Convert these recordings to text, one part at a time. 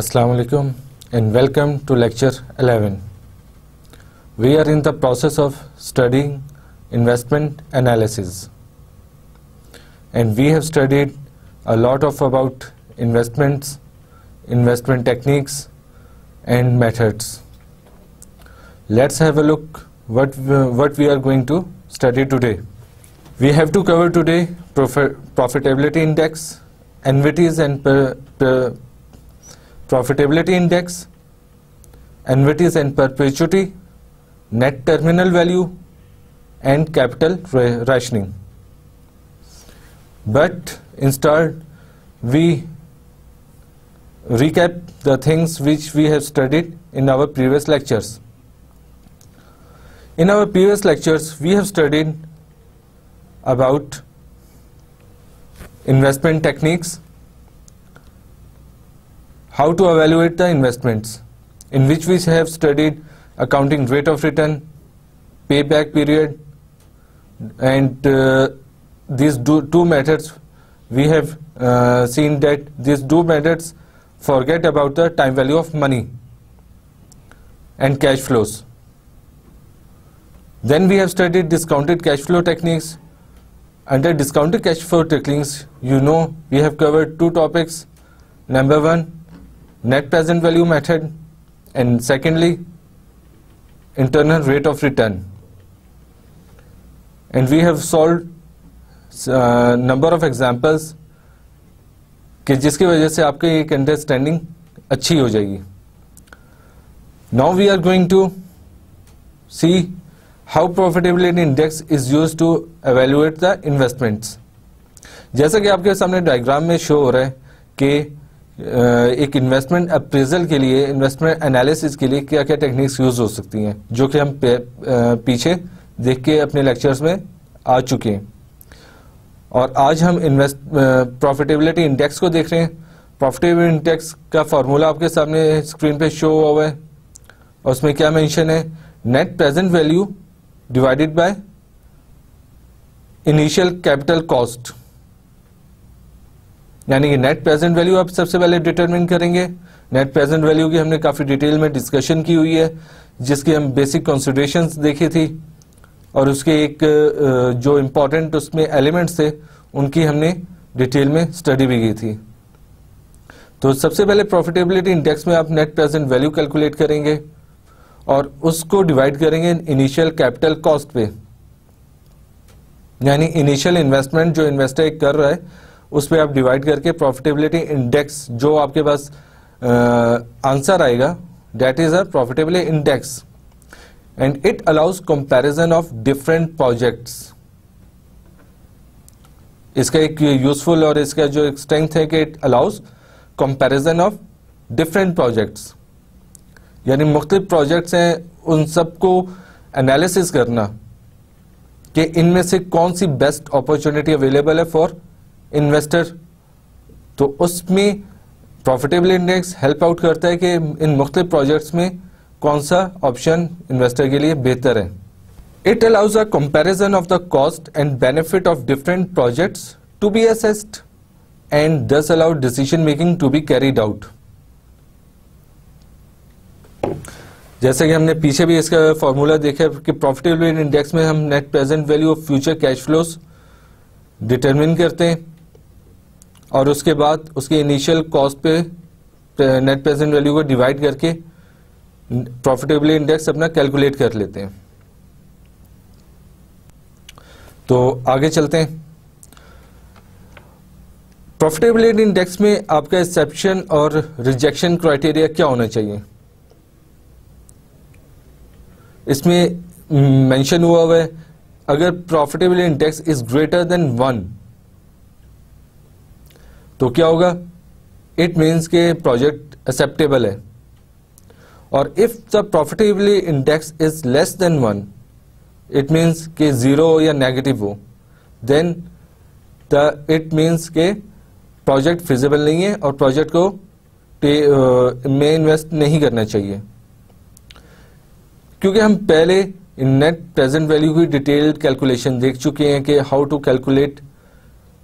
Assalamu alaikum and welcome to lecture 11. We are in the process of studying investment analysis and we have studied a lot of about investments, investment techniques and methods. Let's have a look what what we are going to study today. We have to cover today profitability index, annuities and per, per profitability index, annuities and perpetuity, net terminal value and capital rationing. But instead we recap the things which we have studied in our previous lectures. In our previous lectures we have studied about investment techniques how to evaluate the investments, in which we have studied accounting rate of return, payback period, and uh, these two methods we have uh, seen that these two methods forget about the time value of money and cash flows. Then we have studied discounted cash flow techniques. Under discounted cash flow techniques, you know we have covered two topics. Number one, net present value method and secondly internal rate of return and we have solved uh, of examples कि जिसकी वजह से आपकी एक understanding अच्छी हो जाएगी। Now we are going to see how profitability index is use to evaluate the investments जैसा कि आपके सामने डायग्राम में शो हो रहा है कि एक इन्वेस्टमेंट अप्रेजल के लिए इन्वेस्टमेंट एनालिसिस के लिए क्या क्या टेक्निक्स यूज़ हो सकती हैं जो कि हम पीछे देख के अपने लेक्चर्स में आ चुके हैं। और आज हम इन्वेस्ट प्रॉफिटेबिलिटी इंडेक्स को देख रहे हैं। प्रॉफिटेबिलिटी इंडेक्स का फॉर्मूला आपके सामने स्क्रीन पे शो हुआ है। और उसमें क्या मेंशन है? Net present value divided by initial capital cost यानी कि नेट प्रेजेंट वैल्यू आप सबसे पहले डिटरमिन करेंगे। नेट प्रेजेंट वैल्यू की हमने काफ़ी डिटेल में डिस्कशन की हुई है, जिसकी हम बेसिक कंसिडरेशन देखी थी। और उसके एक जो इंपॉर्टेंट उसमें एलिमेंट्स थे, उनकी हमने डिटेल में स्टडी भी की थी। तो सबसे पहले प्रॉफिटेबिलिटी इंडेक्स में आप नेट प्रेजेंट वैल्यू कैलकुलेट करेंगे और उसको डिवाइड करेंगे इनिशियल कैपिटल कॉस्ट पे। यानी इनिशियल इन्वेस्टमेंट जो इन्वेस्टर कर रहा है, उस पर आप डिवाइड करके प्रॉफिटेबिलिटी इंडेक्स जो आपके पास आंसर आएगा that is a profitability index and it allows comparison of different projects इसका एक यूजफुल और इसका जो एक स्ट्रेंथ है कि it allows comparison of different projects यानी मुख्तलिफ़ प्रोजेक्ट्स हैं, उन सबको एनालिसिस करना कि इनमें से कौन सी बेस्ट अपॉर्चुनिटी अवेलेबल है फॉर इन्वेस्टर तो उसमें प्रॉफिटेबल इंडेक्स हेल्प आउट करता है कि इन मुख्तलिफ़ प्रोजेक्ट्स में कौन सा ऑप्शन इन्वेस्टर के लिए बेहतर है? It allows a comparison of the cost and benefit of different projects to be assessed and this allow decision making to be carried out जैसे कि हमने पीछे भी इसका फॉर्मूला देखा कि प्रॉफिटेबिलिटी इंडेक्स में हम net present value of future cash flows determine करते हैं और उसके बाद उसके इनिशियल कॉस्ट पे नेट प्रेजेंट वैल्यू को डिवाइड करके प्रॉफिटेबिलिटी इंडेक्स अपना कैलकुलेट कर लेते हैं। तो आगे चलते हैं। प्रॉफिटेबिलिटी इंडेक्स में आपका एक्सेप्शन और रिजेक्शन क्राइटेरिया क्या होना चाहिए? इसमें मेंशन हुआ हुआ है, अगर profitability index is greater than one तो क्या होगा? इट मीन्स के प्रोजेक्ट एक्सेप्टेबल है। और if the profitability index is less than one it means के ज़ीरो या नेगेटिव हो देन द इट मीन्स के प्रोजेक्ट फिजिबल नहीं है और प्रोजेक्ट को में इन्वेस्ट नहीं करना चाहिए। क्योंकि हम पहले नेट प्रेजेंट वैल्यू की डिटेल्ड कैलकुलेशन देख चुके हैं कि how to calculate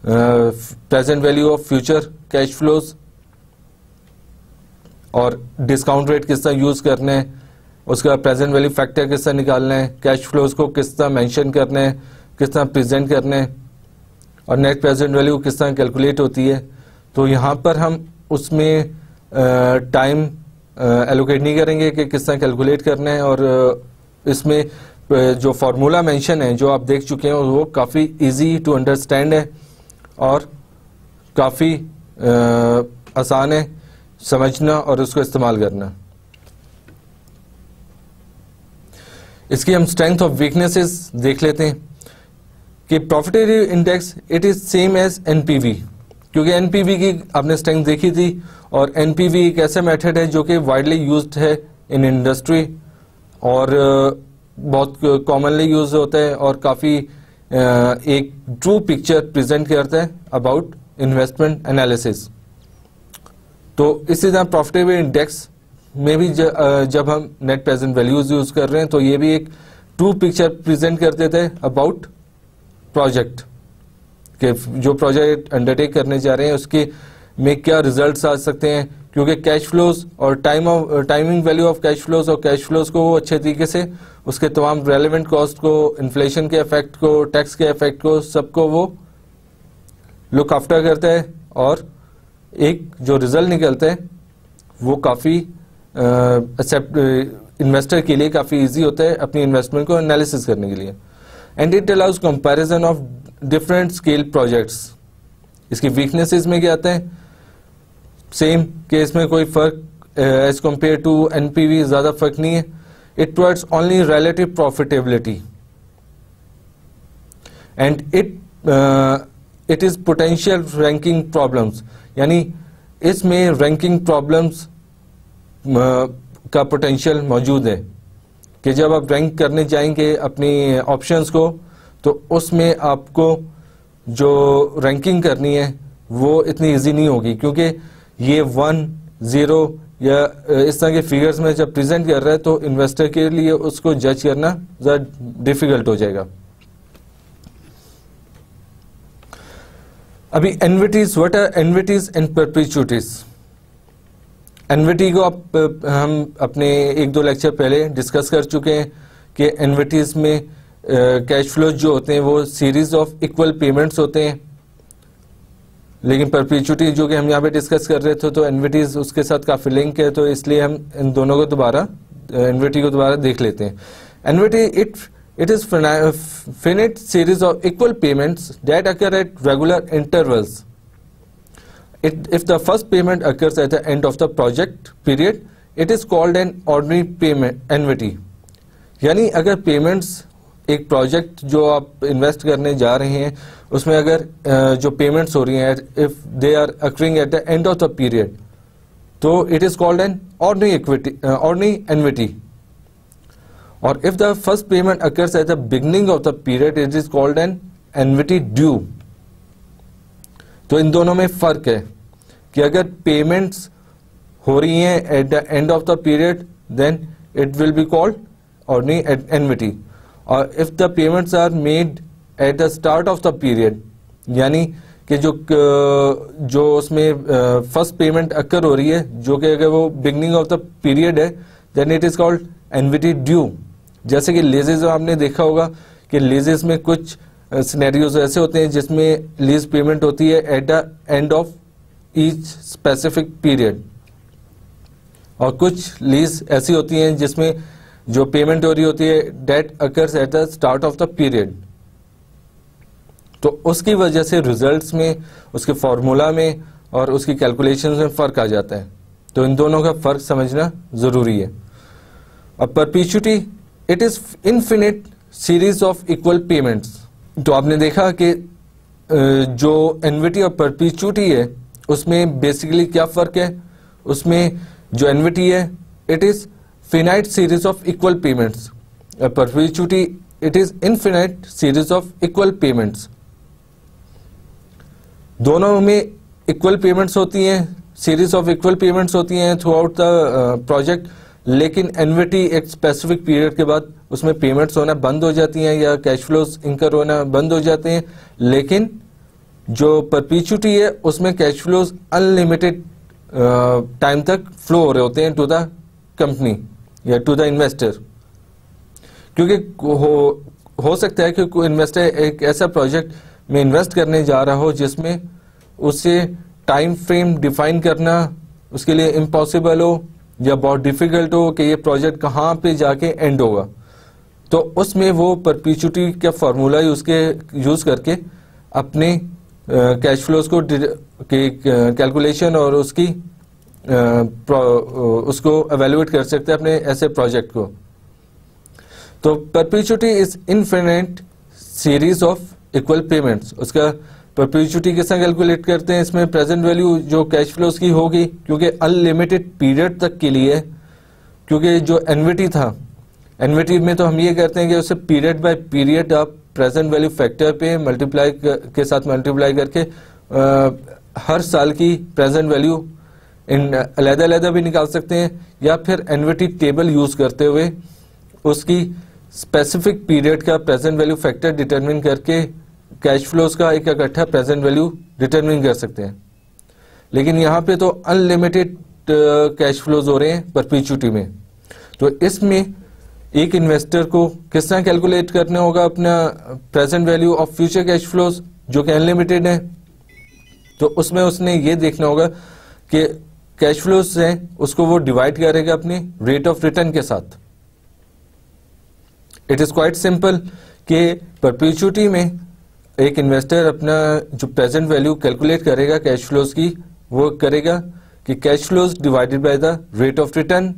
present value of future cash flows और डिस्काउंट रेट किस तरह यूज़ करना, उसका प्रेजेंट वैल्यू फैक्टर किस तरह निकालना कैश फ्लोज को किस तरह मैंशन करना, किस तरह प्रेजेंट करना, और नेट प्रेजेंट वैल्यू किस तरह कैलकुलेट होती है। तो यहाँ पर हम उसमें टाइम एलोकेट नहीं करेंगे कि किस तरह कैलकुलेट करना है। और इसमें जो फार्मूला मेंशन है, जो आप देख चुके हैं, वो काफ़ी इजी टू अंडरस्टैंड है और काफ़ी आसान है। समझना और उसको इस्तेमाल करना। इसकी हम स्ट्रेंथ ऑफ़ वीकनेसेस देख लेते हैं कि profitability index it is same as NPV क्योंकि एनपीवी की आपने स्ट्रेंथ देखी थी और एनपीवी एक ऐसा मेथड है जो कि वाइडली यूज्ड है इन इंडस्ट्री और बहुत कॉमनली यूज़ होता है और काफ़ी एक ट्रू पिक्चर प्रेजेंट करता है अबाउट इन्वेस्टमेंट एनालिसिस तो इसी तरह प्रॉफिटेबल इंडेक्स में भी जब हम नेट प्रेजेंट वैल्यूज़ यूज़ कर रहे हैं तो ये भी एक टू पिक्चर प्रेजेंट करते थे अबाउट प्रोजेक्ट के, जो प्रोजेक्ट अंडरटेक करने जा रहे हैं, उसके में क्या रिजल्ट्स आ सकते हैं, क्योंकि कैश फ्लोज और time of timing value of cash flows और कैश फ्लोज को वो अच्छे तरीके से, उसके तमाम रेलिवेंट कॉस्ट को इन्फ्लेशन के इफ़ेक्ट को टैक्स के इफ़ेक्ट को, सबको वो लुक आफ्टर करता है और एक जो रिज़ल्ट निकलता है, वो काफ़ी इन्वेस्टर के लिए काफ़ी इजी होता है अपनी इन्वेस्टमेंट को एनालिसिस करने के लिए। And it allows comparison of different scale projects इसकी वीकनेसेस में क्या आता है? सेम केस में कोई फ़र्क एज कंपेयर टू एनपीवी ज़्यादा फ़र्क नहीं है। It provides only relative profitability and it it is potential ranking problems यानी इसमें रैंकिंग प्रॉब्लम्स का पोटेंशियल मौजूद है कि जब आप रैंक करने जाएँगे अपनी ऑप्शंस को तो उसमें आपको जो रैंकिंग करनी है, वो इतनी इजी नहीं होगी। क्योंकि ये वन ज़ीरो या इस तरह के फिगर्स में जब प्रेजेंट कर रहा है तो इन्वेस्टर के लिए उसको जज करना ज़्यादा डिफ़िकल्ट हो जाएगा। अभी annuities what are annuities and perpetuities annuity को आप, हम अपने एक दो लेक्चर पहले डिस्कस कर चुके हैं कि एनविटीज में कैश फ्लो जो होते हैं वो सीरीज़ ऑफ़ इक्वल पेमेंट्स होते हैं। लेकिन परपिचुटी जो कि हम यहाँ पे डिस्कस कर रहे थे तो एनविटीज उसके साथ काफ़ी लिंक है तो इसलिए हम इन दोनों को दोबारा एनविटी को दोबारा देख लेते हैं। Annuity it it is finite series of equal payments that occur at regular intervals It, if the first payment occurs at the end of the project period, it is called an ordinary payment annuity. यानी अगर payments एक project जो आप invest करने जा रहे हैं उसमें अगर जो पेमेंट्स हो रही हैं if they are occurring at the end of the period तो it is called an ordinary equity ordinary annuity और if the first payment occurs at the beginning of the period it is called an annuity due तो इन दोनों में फ़र्क है कि अगर पेमेंट्स हो रही हैं at the end of the period then it will be called ordinary annuity और if the payments are made at the start of the period यानी कि जो जो उसमें फ़र्स्ट पेमेंट अक्कर हो रही है, जो कि अगर वो बिगनिंग ऑफ़ द पीरियड है then it is called annuity due जैसे कि लेजेस आपने देखा होगा कि लेजेस में कुछ सिनेरियोज ऐसे होते हैं जिसमें लीज पेमेंट होती है at the end of each specific period और कुछ लीज ऐसी होती हैं जिसमें जो पेमेंट हो रही होती है that occurs at the start of the period तो उसकी वजह से रिजल्ट्स में, उसके फॉर्मूला में और उसकी कैलकुलेशन में फ़र्क आ जाता है। तो इन दोनों का फ़र्क समझना ज़रूरी है। अब perpetuity it is infinite series of equal payments तो आपने देखा कि जो एनविटी और परपीचुटी है, उसमें बेसिकली क्या फ़र्क है? उसमें जो एनविटी है it is finite series of equal payments perpetuity it is infinite series of equal payments दोनों में इक्वल पेमेंट्स होती हैं सीरीज़ ऑफ़ इक्वल पेमेंट्स होती हैं थ्रू आउट द प्रोजेक्ट लेकिन एनविटी एक स्पेसिफिक पीरियड के बाद उसमें पेमेंट्स होना बंद हो जाती हैं या कैश फ्लोज इंकर होना बंद हो जाते हैं। लेकिन जो परपीचुटी है उसमें कैश फ्लोज अनलिमिटेड टाइम तक फ्लो हो रहे होते हैं टू द कंपनी या टू द इन्वेस्टर क्योंकि हो, हो सकता है कि इन्वेस्टर एक ऐसा प्रोजेक्ट में इन्वेस्ट करने जा रहा हो जिसमें उसे टाइम फ्रेम डिफाइन करना उसके लिए इम्पॉसिबल हो या बहुत डिफ़िकल्ट हो कि ये प्रोजेक्ट कहाँ पे जाके एंड होगा। तो उसमें वो परपीचुटी का फॉर्मूला यूज़ के यूज़ करके अपने कैश फ्लोज को कैलकुलेशन और उसकी उसको एवेल्युएट कर सकते हैं अपने ऐसे प्रोजेक्ट को। तो perpetuity is infinite series of equal payments उसका परपीचुटी कैसे कैलकुलेट करते हैं इसमें प्रेजेंट वैल्यू जो कैश फ्लोज की होगी क्योंकि अनलिमिटेड पीरियड तक के लिए क्योंकि जो एनविटी था एनविटी में तो हम ये करते हैं कि उसे पीरियड बाय पीरियड आप प्रेजेंट वैल्यू फैक्टर पे मल्टीप्लाई के साथ मल्टीप्लाई करके आ, हर साल की प्रेजेंट वैल्यू इन अलहदा अलहदा भी निकाल सकते हैं या फिर एनविटी टेबल यूज़ करते हुए उसकी स्पेसिफिक पीरियड का प्रेजेंट वैल्यू फैक्टर डिटरमिन करके कैश फ्लोज का एक इकट्ठा प्रेजेंट वैल्यू डिटरमिन कर सकते हैं। लेकिन यहाँ पे तो अनलिमिटेड कैश फ्लोज हो रहे हैं परपीचुटी में। तो इसमें एक इन्वेस्टर को किस तरह कैलकुलेट करना होगा अपना present value of future cash flows जो कि अनलिमिटेड है? तो उसमें उसने ये देखना होगा कि कैश फ्लोज है, उसको वो डिवाइड करेगा अपनी रेट ऑफ़ रिटर्न के साथ। इट इज़ क्वाइट सिंपल कि परपिचुटी में एक इन्वेस्टर अपना जो प्रेजेंट वैल्यू कैलकुलेट करेगा कैश फ्लोज की, वो करेगा कि cash flows divided by the rate of return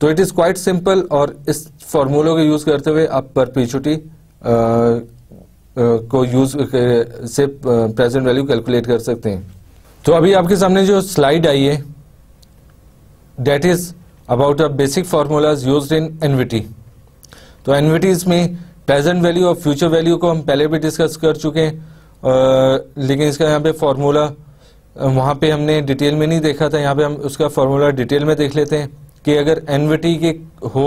तो इट इज़ क्वाइट सिंपल और इस फॉर्मूलों को यूज़ करते हुए आप पर परपीचुटी को यूज़ से प्रेजेंट वैल्यू कैलकुलेट कर सकते हैं। तो अभी आपके सामने जो स्लाइड आई है that is about a basic formulas use in annuity तो एनविटीज में प्रेजेंट वैल्यू और फ्यूचर वैल्यू को हम पहले भी डिस्कस कर चुके हैं। लेकिन इसका यहाँ पे फॉर्मूला वहाँ पे हमने डिटेल में नहीं देखा था। यहाँ पे हम उसका फॉर्मूला डिटेल में देख लेते हैं कि अगर एनविटी के हो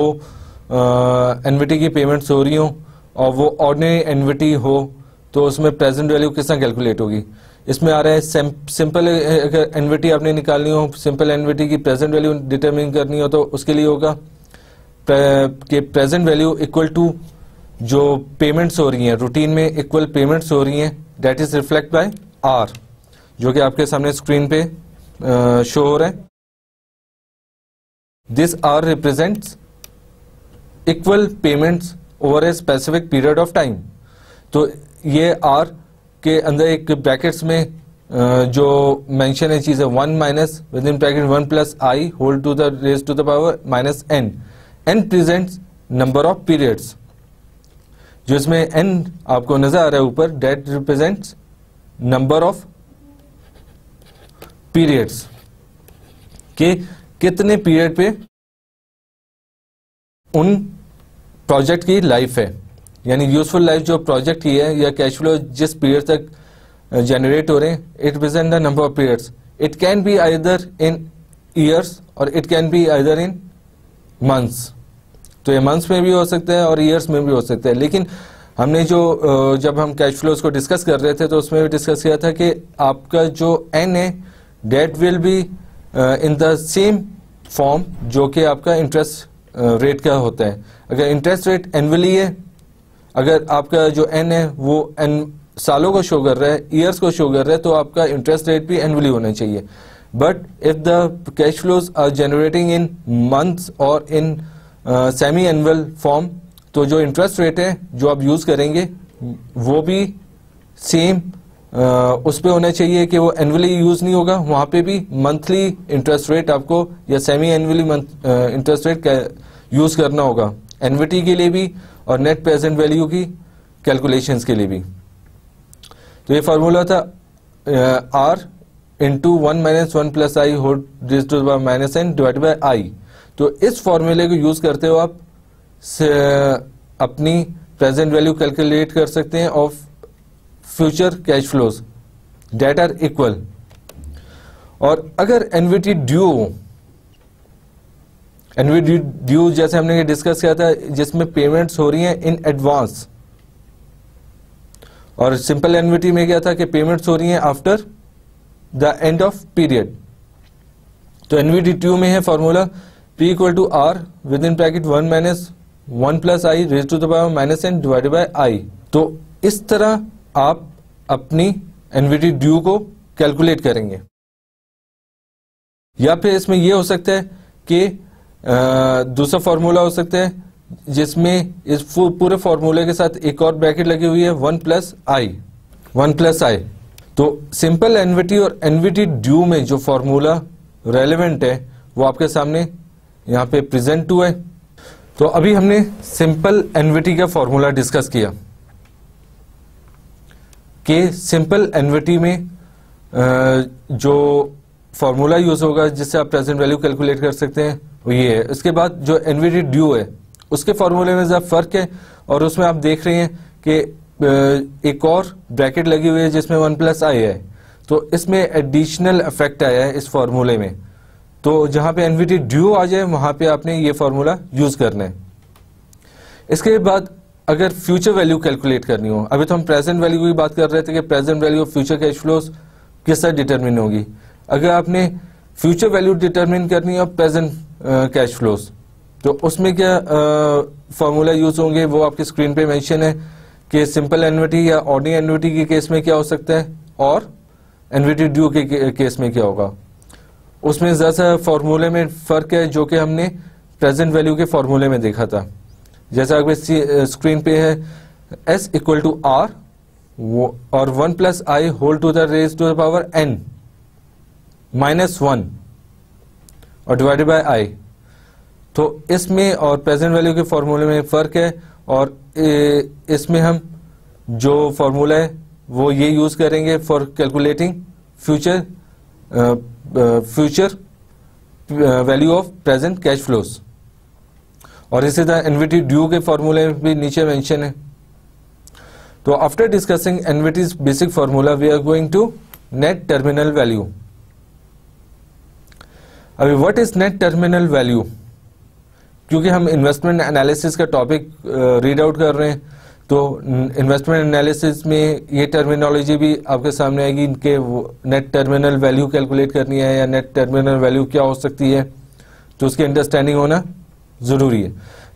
एनविटी की पेमेंट्स हो रही हो और वो ऑर्डिनरी एनविटी हो तो उसमें प्रेजेंट वैल्यू किस तरह कैलकुलेट होगी? इसमें आ रहा है सिंपल अगर एनविटी आपने निकालनी हो सिंपल एनविटी की प्रेजेंट वैल्यू डिटरमिन करनी हो तो उसके लिए होगा कि प्रेजेंट वैल्यू इक्वल टू जो पेमेंट्स हो रही हैं रूटीन में इक्वल पेमेंट्स हो रही हैं that is reflect by R जो कि आपके सामने स्क्रीन पे शो हो रहा है। This R represents equal payments over a specific period of time तो ये आर के अंदर एक ब्रैकेट्स में जो मेंशन है, चीज़ है one minus within bracket one plus I hold to the raise to the power minus n n presents number of periods जो इसमें एन आपको नज़र आ रहा है ऊपर that represents number of periods के कितने पीरियड पे उन प्रोजेक्ट की लाइफ है। यानी यूजफुल लाइफ जो प्रोजेक्ट की है या कैश फ्लो जिस पीरियड तक जनरेट हो रहे हैं it represent the number of periods it can be either in years और it can be either in months तो ये मंथ्स में भी हो सकता है और ईयर्स में भी हो सकता है। लेकिन हमने जो जब हम कैश फ्लोज को डिस्कस कर रहे थे तो उसमें भी डिस्कस किया था कि आपका जो एन है that will be in the same form जो कि आपका इंटरेस्ट रेट का होता है। अगर इंटरेस्ट रेट एनुअली है, अगर आपका जो एन है, वो एन सालों को शो कर रहा है ईयर्स को शो कर रहा है तो आपका इंटरेस्ट रेट भी एनुअली होना चाहिए। But if the cash flows are generating in months और इन सेमी एनुअल फॉर्म तो जो इंटरेस्ट रेट है, जो आप यूज़ करेंगे, वो भी सेम उस पर होना चाहिए कि वो एनुअली यूज़ नहीं होगा, वहाँ पे भी मंथली इंटरेस्ट रेट आपको या semi annually interest rate use करना होगा। एनविटी के लिए भी और नेट प्रेजेंट वैल्यू की कैलकुलेशन के लिए भी। तो ये फॉर्मूला था R into one minus one plus I whole minus n divide by I तो इस फॉर्मूले को यूज़ करते हो आप अपनी प्रेजेंट वैल्यू कैलकुलेट कर सकते हैं of future cash flows that are equal और अगर एनवीटी ड्यू एनवीटी ड्यू जैसे हमने डिस्कस किया था, जिसमें पेमेंट्स हो रही हैं इन एडवांस और सिंपल एनवीटी में क्या था कि पेमेंट्स हो रही हैं after the end of period तो एनवीटी ट्यू में है formula equal to R within bracket one minus one plus I raise to the power minus n divided by I तो इस तरह आप अपनी एनवीटी ड्यू को कैलकुलेट करेंगे। या फिर इसमें यह हो सकता है कि दूसरा फॉर्मूला हो सकता है जिसमें इस पूरे फॉर्मूले के साथ एक और ब्रैकेट लगी हुई है one plus I one plus I तो सिंपल एनवीटी और एनवीटी ड्यू में जो फॉर्मूला रेलेवेंट है, वो आपके सामने यहाँ पे प्रेजेंट टू है तो अभी हमने सिंपल एनविटी का फॉर्मूला डिस्कस किया। कि सिंपल एनविटी में जो फॉर्मूला यूज़ होगा, जिससे आप प्रेजेंट वैल्यू कैलकुलेट कर सकते हैं, वो ये है। उसके बाद जो एनविटी ड्यू है, उसके फॉर्मूले में जरा फ़र्क है, और उसमें आप देख रहे हैं कि एक और ब्रैकेट लगी हुई है, जिसमें वन प्लस आई है। तो इसमें एडिशनल इफ़ेक्ट आया है इस फॉर्मूले में। तो जहाँ पे एनवीटी ड्यू आ जाए, वहाँ पे आपने ये फॉर्मूला यूज़ करना है। इसके बाद अगर फ्यूचर वैल्यू कैलकुलेट करनी हो, अभी तो हम प्रेजेंट वैल्यू की बात कर रहे थे कि present value of future cash flows किस तरह डिटरमिन होगी। अगर आपने फ्यूचर वैल्यू डिटरमिन करनी है प्रेजेंट कैश फ्लोज तो उसमें क्या फॉर्मूला यूज़ होंगे, वो आपकी स्क्रीन पे मेंशन है कि सिंपल एनविटी या ऑर्डिंग एनविटी के केस में क्या हो सकता है और एनविटी ड्यू के केस में क्या होगा। उसमें जरा सा फॉर्मूले में फ़र्क है जो कि हमने प्रेजेंट वैल्यू के फॉर्मूले में देखा था। जैसा अगर स्क्रीन पे है एस इक्वल टू आर और one plus I whole to the raise to the power n minus one और डिवाइडेड बाय आई तो इसमें और प्रेजेंट वैल्यू के फॉर्मूले में फ़र्क है, और इसमें हम जो फॉर्मूला है, वो ये यूज़ करेंगे for calculating future future value of present cash flows और इसी तरह एनवीटी ड्यू के फॉर्मूले भी नीचे मेंशन है। तो after discussing annuities basic formula we are going to net terminal value अभी what is net terminal value क्योंकि हम इन्वेस्टमेंट एनालिसिस का टॉपिक रीड आउट कर रहे हैं। तो इन्वेस्टमेंट एनालिसिस में ये टर्मिनोलॉजी भी आपके सामने आएगी, इनके नेट टर्मिनल वैल्यू कैलकुलेट करनी है या नेट टर्मिनल वैल्यू क्या हो सकती है तो उसकी अंडरस्टैंडिंग होना ज़रूरी है।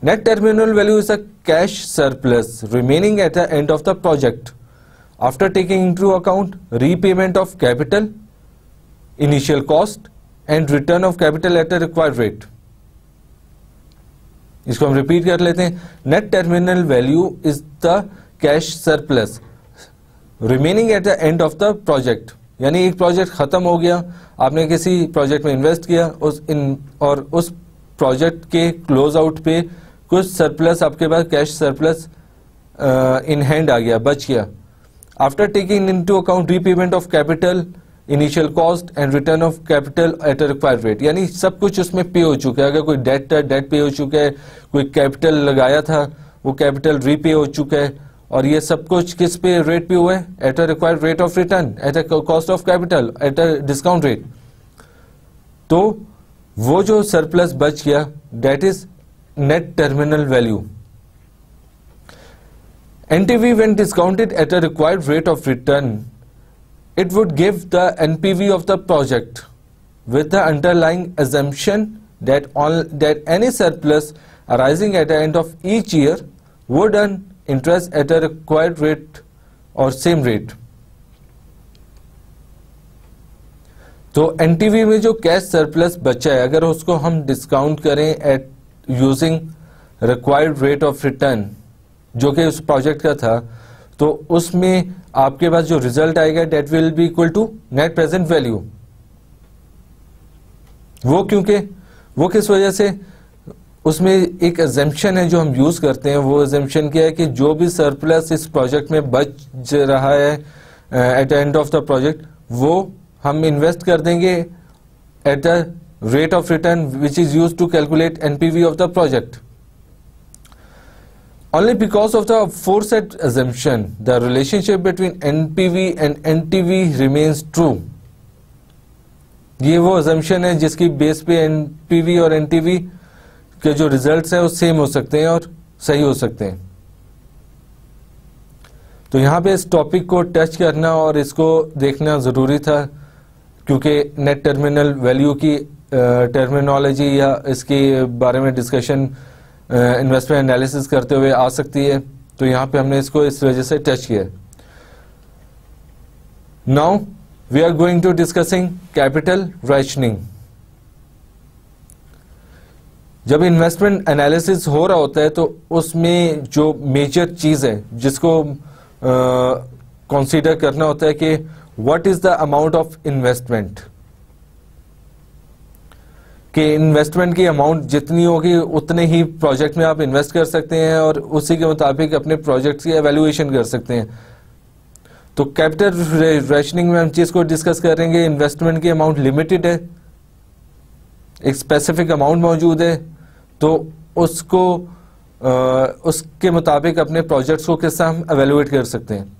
Net terminal value is a cash surplus remaining at the end of the project after taking into account repayment of capital initial cost and return of capital at a required rate इसको हम repeat कर लेते हैं। Net terminal value is the cash surplus remaining at the end of the project यानी एक project खत्म हो गया, आपने किसी प्रोजेक्ट में इन्वेस्ट किया, उस इन और उस प्रोजेक्ट के क्लोज आउट पे कुछ सरप्लस आपके पास कैश सरप्लस इन हैंड आ गया, बच गया। After taking into account repayment of capital initial cost and return of capital at a required rate यानी सब कुछ उसमें पे हो चुका है। अगर कोई डेट था डेट पे हो चुका है, कोई कैपिटल लगाया था, वो कैपिटल रीपे हो चुका है। और ये सब कुछ किस पे रेट पे हुआ है? At a required rate of return at a cost of capital at a discount rate तो वो जो सरप्लस बच गया that is net terminal value NTV when discounted at a required rate of return it would give the NPV of the project with the underlying assumption that, all, that any surplus arising at the end of each year would earn interest at a required rate or same rate. तो NTV में जो cash surplus बचा है अगर उसको हम discount करें at using required rate of return जो कि उस प्रोजेक्ट का था तो उसमें आपके पास जो रिज़ल्ट आएगा that will be equal to net present value वो क्योंकि, वो किस वजह से? उसमें एक एजेंशन है जो हम यूज़ करते हैं, वो एजेंशन क्या है कि जो भी सरप्लस इस प्रोजेक्ट में बच रहा है at the end of the project वो हम इन्वेस्ट कर देंगे at the rate of return which is use to calculate NPV of the project only because of the foresaid assumption, the relationship between NPV and NTV remains true. ये वो assumption है जिसकी base पे NPV और NTV के जो results हैं वो सेम हो सकते हैं और सही हो सकते हैं। तो यहाँ पे इस टॉपिक को टच करना और इसको देखना ज़रूरी था, क्योंकि नेट टर्मिनल वैल्यू की टर्मिनोलॉजी या इसके बारे में डिस्कशन इन्वेस्टमेंट एनालिसिस करते हुए आ सकती है। तो यहाँ पे हमने इसको इस वजह से टच किया। Now we are going to discussing capital rationing जब इन्वेस्टमेंट एनालिसिस हो रहा होता है तो उसमें जो मेजर चीज़ है, जिसको कंसीडर करना होता है कि what is the amount of investment कि इन्वेस्टमेंट की अमाउंट जितनी होगी उतने ही प्रोजेक्ट में आप इन्वेस्ट कर सकते हैं और उसी के मुताबिक अपने प्रोजेक्ट की एवेल्युएशन कर सकते हैं। तो कैपिटल रेशनिंग में हम चीज़ को डिस्कस करेंगे इन्वेस्टमेंट की अमाउंट लिमिटेड है एक स्पेसिफिक अमाउंट मौजूद है तो उसको आ, उसके मुताबिक अपने प्रोजेक्ट्स को किस तरह हम एवेल्युएट कर सकते हैं।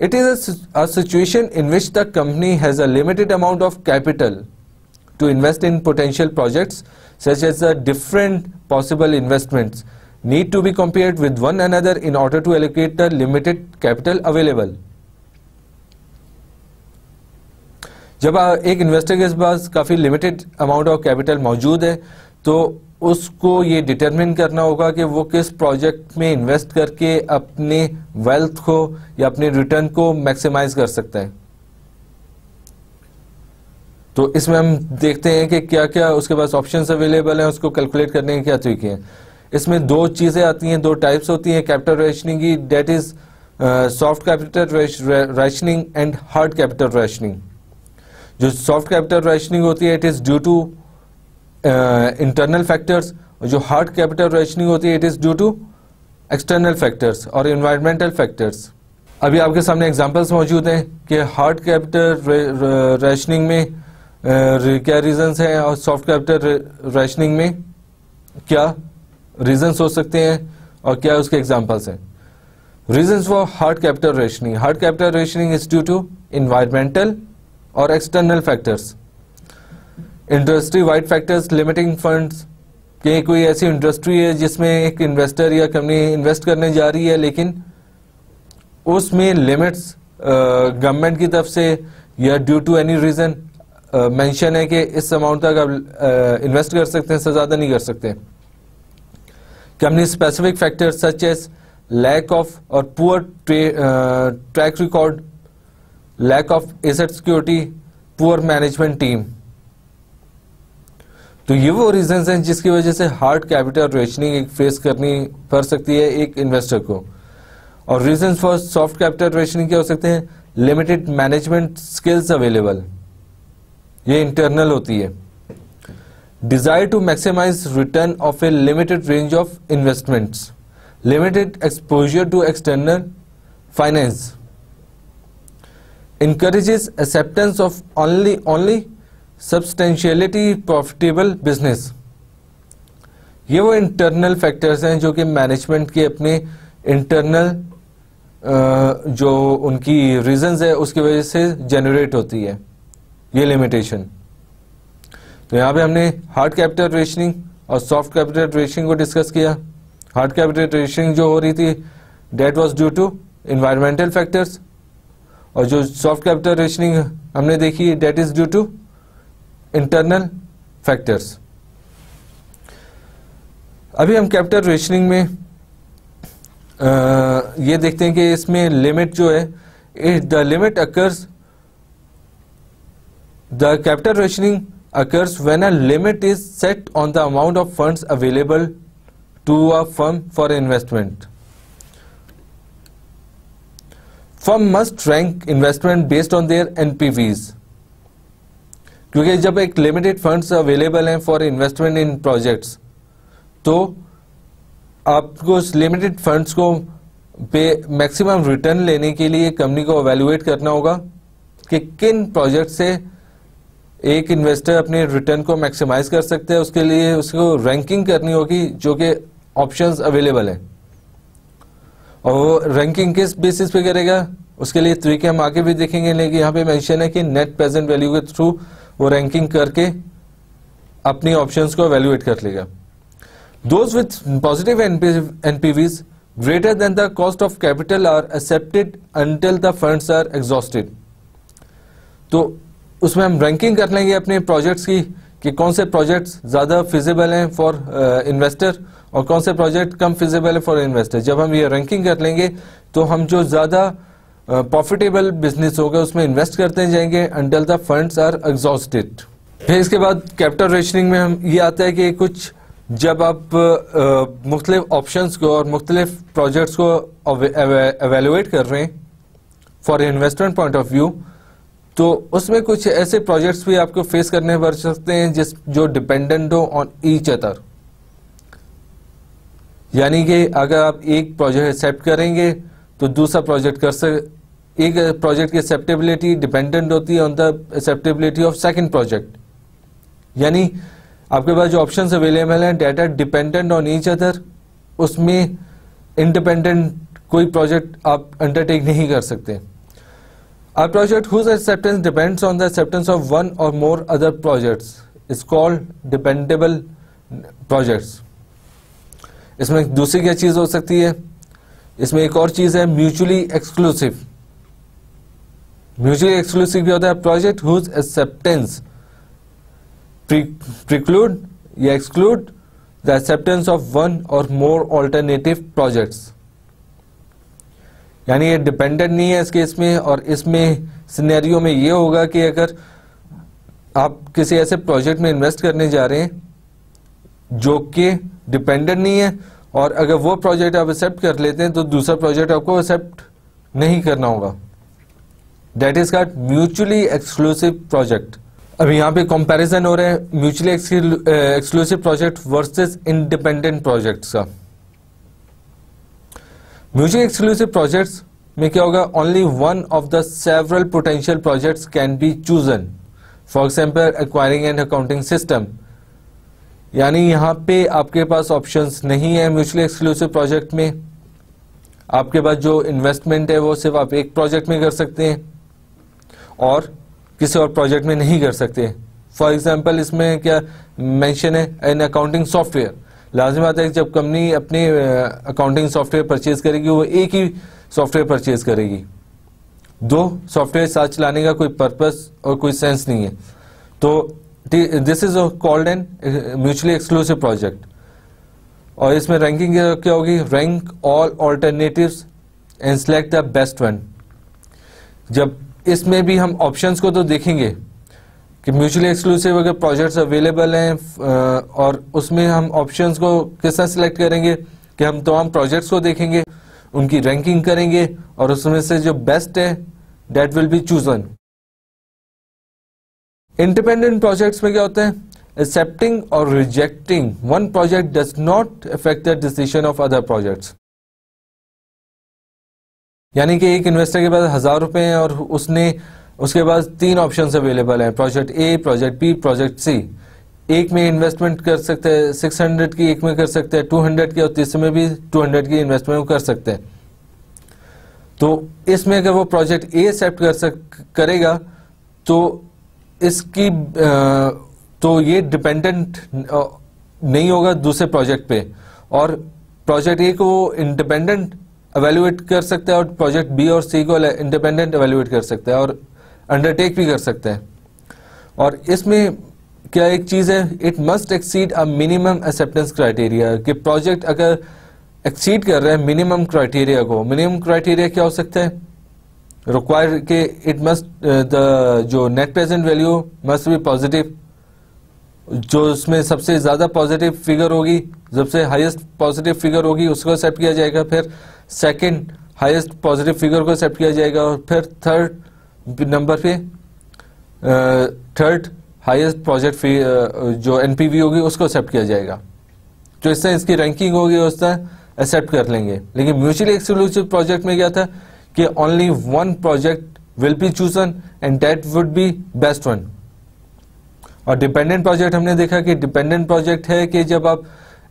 It is a situation in which the company has a limited amount of capital to invest in potential projects such as the different possible investments need to be compared with one another in order to allocate the limited capital available. जब एक investor के पास काफ़ी limited amount of capital मौजूद है तो उसको ये determine करना होगा कि वो किस प्रोजेक्ट में इन्वेस्ट करके अपने वेल्थ को या अपने रिटर्न को मैक्सिमाइज कर सकता है तो इसमें हम देखते हैं कि क्या क्या उसके पास ऑप्शन अवेलेबल हैं, उसको कैलकुलेट करने के क्या तरीके हैं। इसमें दो चीज़ें आती हैं, दो टाइप्स होती हैं कैपिटल रेशनिंग की that is soft capital rationing and hard capital rationing जो सॉफ्ट कैपिटल रेशनिंग होती है it is due to internal factors जो हार्ड कैपिटल रेशनिंग होती है it is due to external factors और इन्वायरमेंटल फैक्टर्स अभी आपके सामने एग्जांपल्स मौजूद हैं कि हार्ड कैपिटल रेशनिंग में क्या रीजंस हैं और सॉफ्ट कैपिटल रैशनिंग में? क्या रीजंस हो सकते हैं और क्या उसके एग्जांपल्स हैं? Reasons for hard capital rationing hard capital rationing is due to environmental और external factors industry wide factors limiting funds कि कोई ऐसी इंडस्ट्री है जिसमें एक इन्वेस्टर या कंपनी इन्वेस्ट करने जा रही है, लेकिन उसमें लिमिट्स गवर्नमेंट की तरफ़ से या due to any reason mention है कि इस अमाउंट तक आप इन्वेस्ट कर सकते हैं इससे ज़्यादा नहीं कर सकते। Company specific factor such as lack of और poor track record lack of asset security poor management team तो ये वो रीजन हैं जिसकी वजह से हार्ड कैपिटल रेशनिंग फेस करनी पड़ सकती है एक इन्वेस्टर को। और reason for soft capital rationing क्या हो सकते हैं? लिमिटेड मैनेजमेंट स्किल्स अवेलेबल ये इंटरनल होती है। Desire to maximise return of a limited range of investments limited exposure to external finance encourages acceptance of only only substantiality profitable business ये वो internal factors हैं जो कि मैनेजमेंट के अपने इंटरनल जो उनकी रीजंस है, उसकी वजह से जनरेट होती है। ये लिमिटेशन तो यहाँ पे हमने हार्ड कैपिटल रेशनिंग और सॉफ्ट कैपिटल रेशनिंग को डिस्कस किया। हार्ड कैपिटल रेशनिंग जो हो रही थी that was due to environmental factors और जो सॉफ्ट कैपिटल रेशनिंग हमने देखी that is due to internal factors अभी हम कैपिटल रेशनिंग में आ, ये देखते हैं कि इसमें लिमिट जो है if the limit occurs The capital rationing occurs when a limit is set on the amount of funds available to a firm for investment. Firm must rank investment based on their NPVs. क्योंकि जब एक limited funds available हैं for investment in projects तो आपको उस limited funds को पे maximum return लेने के लिए कंपनी को अवेलुएट करना होगा कि किन प्रोजेक्ट से एक इन्वेस्टर अपने रिटर्न को मैक्सिमाइज कर सकते हैं, उसके लिए उसको रैंकिंग करनी होगी, जो कि ऑप्शंस अवेलेबल है। और वो रैंकिंग किस बेसिस पे करेगा? उसके लिए तरीके हम आगे भी देखेंगे, लेकिन यहाँ पे मेंशन है कि नेट प्रेजेंट वैल्यू के थ्रू वो रैंकिंग करके अपनी ऑप्शंस को एवेल्युएट कर लेगा। Those with positive NPVs greater than the cost of capital are accepted until the funds are exhausted तो उसमें हम रैंकिंग कर लेंगे अपने प्रोजेक्ट्स की कि कौन से प्रोजेक्ट्स ज़्यादा फिजिबल हैं फॉर इन्वेस्टर uh, और कौन से प्रोजेक्ट कम फिजिबल है फॉर इन्वेस्टर जब हम ये रैंकिंग कर लेंगे तो हम जो ज़्यादा प्रॉफिटेबल बिज़नेस होगा उसमें इन्वेस्ट करते जाएँगे until the funds are exhausted फिर इसके बाद कैपिटल रेशनिंग में हम ये आता है कि कुछ जब आप मुख्तलिफ़ ऑप्शंस को और मुख्तलिफ़ प्रोजेक्ट्स को एवेलुएट कर रहे हैं for investment point of view तो उसमें कुछ ऐसे प्रोजेक्ट्स भी आपको फेस करने पड़ सकते हैं जिस, जो डिपेंडेंट हो ऑन ईच अदर यानी कि अगर आप एक प्रोजेक्ट एक्सेप्ट करेंगे तो दूसरा प्रोजेक्ट कर सक, एक प्रोजेक्ट की एक्सेप्टेबिलिटी डिपेंडेंट होती है on the acceptability of second project यानी आपके पास जो ऑप्शन अवेलेबल हैं that are dependent on each other उसमें इंडिपेंडेंट कोई प्रोजेक्ट आप अंडरटेक नहीं कर सकते। A project whose acceptance depends on the acceptance of one or more other projects is called dependable projects. इसमें दूसरी क्या चीज़ हो सकती है इसमें एक और चीज़ है म्यूचुअली एक्सक्लूसिव म्यूचुअली एक्सक्लूसिव क्या होता है प्रोजेक्ट हुज एक्सेप्टेंस preclude या exclude the acceptance of one or more alternative projects यानी ये डिपेंडेंट नहीं है इस केस में और इसमें सिनेरियो में ये होगा कि अगर आप किसी ऐसे प्रोजेक्ट में इन्वेस्ट करने जा रहे हैं जो कि डिपेंडेंट नहीं है और अगर वो प्रोजेक्ट आप एक्सेप्ट कर लेते हैं तो दूसरा प्रोजेक्ट आपको एक्सेप्ट नहीं करना होगा। दैट इज़ का म्यूचुअली एक्सक्लूसिव प्रोजेक्ट अभी यहाँ पे कंपैरिजन हो रहा है mutually exclusive project versus independent projects का। म्यूचुअली एक्सक्लूसिव प्रोजेक्ट्स में क्या होगा? Only one of the several potential projects can be chosen for example acquiring and accounting system यानी यहाँ पे आपके पास ऑप्शंस नहीं है म्यूचुअली एक्सक्लूसिव प्रोजेक्ट में। आपके पास जो इन्वेस्टमेंट है वो सिर्फ़ आप एक प्रोजेक्ट में कर सकते हैं और किसी और प्रोजेक्ट में नहीं कर सकते। फॉर एग्ज़ाम्पल इसमें क्या मैंशन है? एन अकाउंटिंग सॉफ्टवेयर लाजिम आता है कि जब कंपनी अपने अकाउंटिंग सॉफ्टवेयर परचेज करेगी, वो एक ही सॉफ्टवेयर परचेज करेगी। दो सॉफ्टवेयर साथ चलाने का कोई पर्पस और कोई सेंस नहीं है। तो this is called an mutually exclusive project और इसमें रैंकिंग क्या होगी? Rank all alternatives and select the best one जब इसमें भी हम ऑप्शंस को तो देखेंगे कि म्यूचुअली एक्सक्लूसिव अगर प्रोजेक्ट्स अवेलेबल हैं और उसमें हम ऑप्शंस को किस तरह सिलेक्ट करेंगे कि हम तमाम प्रोजेक्ट्स को देखेंगे, उनकी रैंकिंग करेंगे और उसमें से जो बेस्ट है that will be chosen independent projects में क्या होता है? एक्सेप्टिंग और rejecting one project does not affect the decision of other projects यानी कि एक इन्वेस्टर के पास हज़ार रुपए हैं और उसने उसके पास तीन ऑप्शन अवेलेबल हैं project A project B project C एक में इन्वेस्टमेंट कर सकते हैं सिक्स हंड्रेड की एक में कर सकते हैं टू हंड्रेड की और तीसरे में भी टू हंड्रेड की इन्वेस्टमेंट कर सकते हैं। तो इसमें अगर वो प्रोजेक्ट ए एक्सेप्ट कर सक करेगा तो इसकी आ, तो ये डिपेंडेंट नहीं होगा दूसरे प्रोजेक्ट पे। और प्रोजेक्ट ए को इंडिपेंडेंट एवेल्युएट कर सकता है और प्रोजेक्ट बी और सी को इंडिपेंडेंट एवेल्युएट कर सकता है। और अंडरटेक भी कर सकता है। और इसमें क्या एक चीज़ है it must exceed a minimum acceptance criteria कि प्रोजेक्ट अगर एक्सीड कर रहे हैं मिनिमम क्राइटेरिया को मिनिमम क्राइटेरिया क्या हो सकता है? रिक्वायर के इट मस्ट द जो net present value must be positive जो उसमें सबसे ज़्यादा पॉजिटिव फिगर होगी, सबसे हाईएस्ट पॉजिटिव फिगर होगी, उसको एक्सेप्ट किया जाएगा। फिर सेकंड हाईएस्ट पॉजिटिव फिगर को एक्सेप्ट किया जाएगा और फिर थर्ड नंबर पे थर्ड हाईएस्ट प्रोजेक्ट फ़ी जो एनपीवी होगी, उसको एक्सेप्ट किया जाएगा। जो इस तरह इसकी रैंकिंग होगी, उस तरह एक्सेप्ट कर लेंगे। लेकिन म्यूचुअली एक्सक्लूसिव प्रोजेक्ट में क्या था कि only one project will be chosen and that would be best one और डिपेंडेंट प्रोजेक्ट हमने देखा कि डिपेंडेंट प्रोजेक्ट है कि जब आप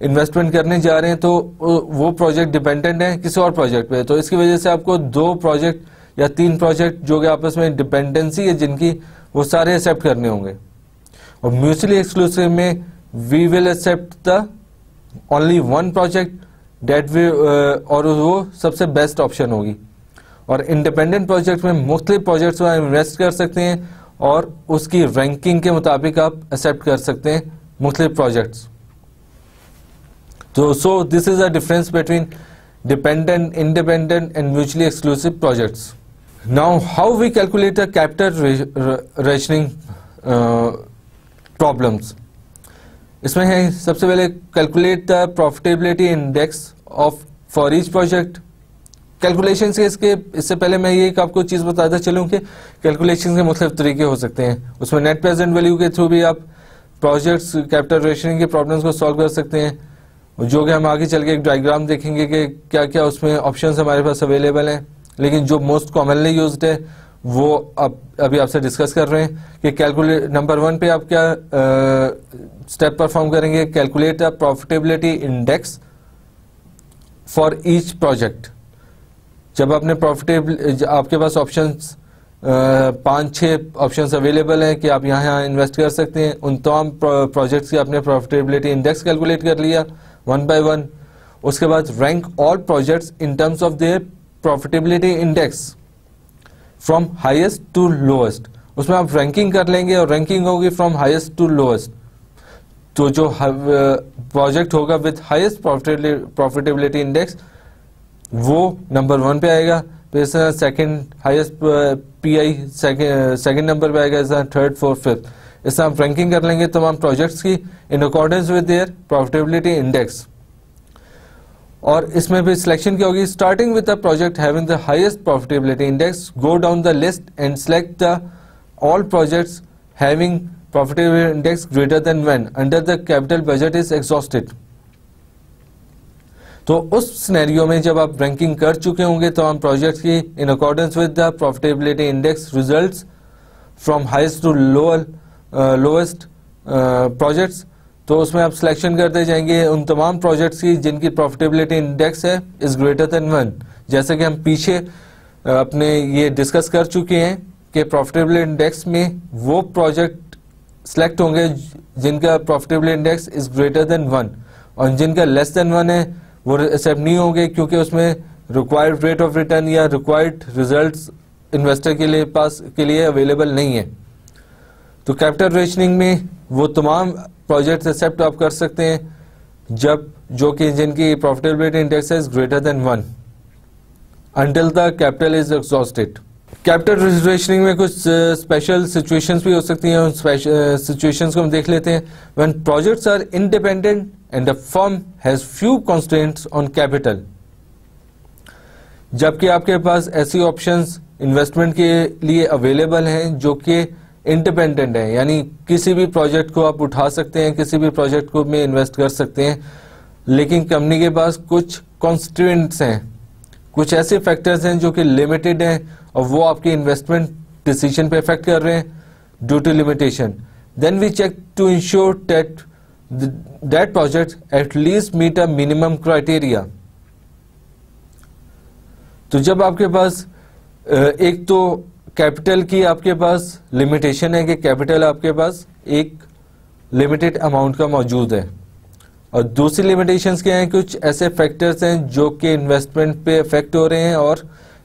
इन्वेस्टमेंट करने जा रहे हैं तो वो प्रोजेक्ट डिपेंडेंट है किसी और प्रोजेक्ट पे। तो इसकी वजह से आपको दो प्रोजेक्ट या तीन प्रोजेक्ट जो कि आपस में डिपेंडेंसी है, जिनकी वो सारे एक्सेप्ट करने होंगे। और म्यूचुअली एक्सक्लूसिव में we will accept the only one project that we और वो सबसे बेस्ट ऑप्शन होगी। और इंडिपेंडेंट प्रोजेक्ट में मुख्तलिफ़ प्रोजेक्ट्स में इन्वेस्ट कर सकते हैं और उसकी रैंकिंग के मुताबिक आप एक्सेप्ट कर सकते हैं मुख्तलिफ़ प्रोजेक्ट्स तो so this is a difference between dependent independent and mutually exclusive projects now how we calculate the capital rationing problems इसमें है, सबसे पहले calculate the profitability index of for each project calculation के इसके, इससे पहले मैं ये आपको चीज़ बताता चलूँ कि कैलकुलेशन के मुख्तलिफ़ तरीके हो सकते हैं। उसमें नेट प्रेजेंट वैल्यू के थ्रू भी आप प्रोजेक्ट्स कैपिटल रेशनिंग के प्रॉब्लम्स को सॉल्व कर सकते हैं। जो कि हम आगे चल के एक डायग्राम देखेंगे कि क्या क्या उसमें ऑप्शन हमारे पास अवेलेबल हैं। लेकिन जो मोस्ट कॉमनली यूज़ है, वो अब, अभी आपसे डिस्कस कर रहे हैं कि कैलकुलेट नंबर वन पे आप क्या स्टेप परफॉर्म करेंगे? Calculate profitability index for each project जब आपने प्रॉफिटेबल आपके पास ऑप्शन पाँच, छह ऑप्शन अवेलेबल हैं कि आप यहाँ यहाँ इन्वेस्ट कर सकते हैं, उन तमाम प्रोजेक्ट्स की आपने प्रॉफिटेबिलिटी इंडेक्स कैलकुलेट कर लिया वन बाय वन उसके बाद rank all projects in terms of their profitability index from highest to lowest उसमें आप रैंकिंग कर लेंगे और रैंकिंग होगी फ्रॉम हाईएस्ट टू लोएस्ट तो जो प्रोजेक्ट होगा विथ हाईएस्ट प्रॉफिटेबिलिटी इंडेक्स वो नंबर वन पे आएगा. फिर second P I second number पे आएगा इस थर्ड फोर्थ फिफ्थ इससे आप रैंकिंग कर लेंगे तमाम प्रोजेक्ट्स की in accordance with their profitability index और इसमें भी सिलेक्शन क्या होगी? Starting with the project having the highest profitability index go down the list and select the all projects having index greater than when under the capital budget is exhausted तो उस scenario में जब आप ranking कर चुके होंगे तो हम प्रोजेक्ट्स की in accordance with the profitability index results from highest to lower lowest projects तो उसमें आप सिलेक्शन करते जाएँगे उन तमाम प्रोजेक्ट्स की जिनकी प्रॉफिटेबिलिटी इंडेक्स है इज़ ग्रेटर देन वन जैसे कि हम पीछे अपने ये डिस्कस कर चुके हैं कि प्रॉफिटेबिलिटी इंडेक्स में वो प्रोजेक्ट सिलेक्ट होंगे जिनका profitability index is greater than one और जिनका लेस देन वन है, वो एक्सेप्ट नहीं होंगे क्योंकि उसमें रिक्वायर्ड रेट ऑफ़ रिटर्न या रिक्वायर्ड रिजल्ट्स इन्वेस्टर के लिए पास, के लिए अवेलेबल नहीं है। तो कैपिटल रेशनिंग में वो तमाम प्रोजेक्ट एक्सेप्ट आप कर सकते हैं जब जो कि जिनकी प्रॉफिटेबिलिटी इंडेक्स है greater than one until the capital is exhausted capital रिजर्वेशनिंग में कुछ स्पेशल uh, सिचुएशंस भी हो सकती हैं उन सिचुएशंस uh, को हम देख लेते हैं। When projects are independent and the firm has few constants on capital जबकि आपके पास ऐसी ऑप्शंस इन्वेस्टमेंट के लिए अवेलेबल हैं जो कि इंडिपेंडेंट है। यानी किसी भी प्रोजेक्ट को आप उठा सकते हैं, किसी भी प्रोजेक्ट को में इन्वेस्ट कर सकते हैं। लेकिन कंपनी के पास कुछ कॉन्स्टिट्यूंट्स हैं। कुछ ऐसे फैक्टर्स हैं जो कि लिमिटेड हैं और वो आपके इन्वेस्टमेंट डिसीज़न पे इफ़ेक्ट कर रहे हैं due to limitation then we check to ensure that that project at least meet a minimum criteria तो जब आपके पास एक तो कैपिटल की आपके पास लिमिटेशन है कि कैपिटल आपके पास एक लिमिटेड अमाउंट का मौजूद है। और दूसरी लिमिटेशन क्या हैं? कुछ ऐसे फैक्टर्स हैं जो कि इन्वेस्टमेंट पे इफ़ेक्ट हो रहे हैं और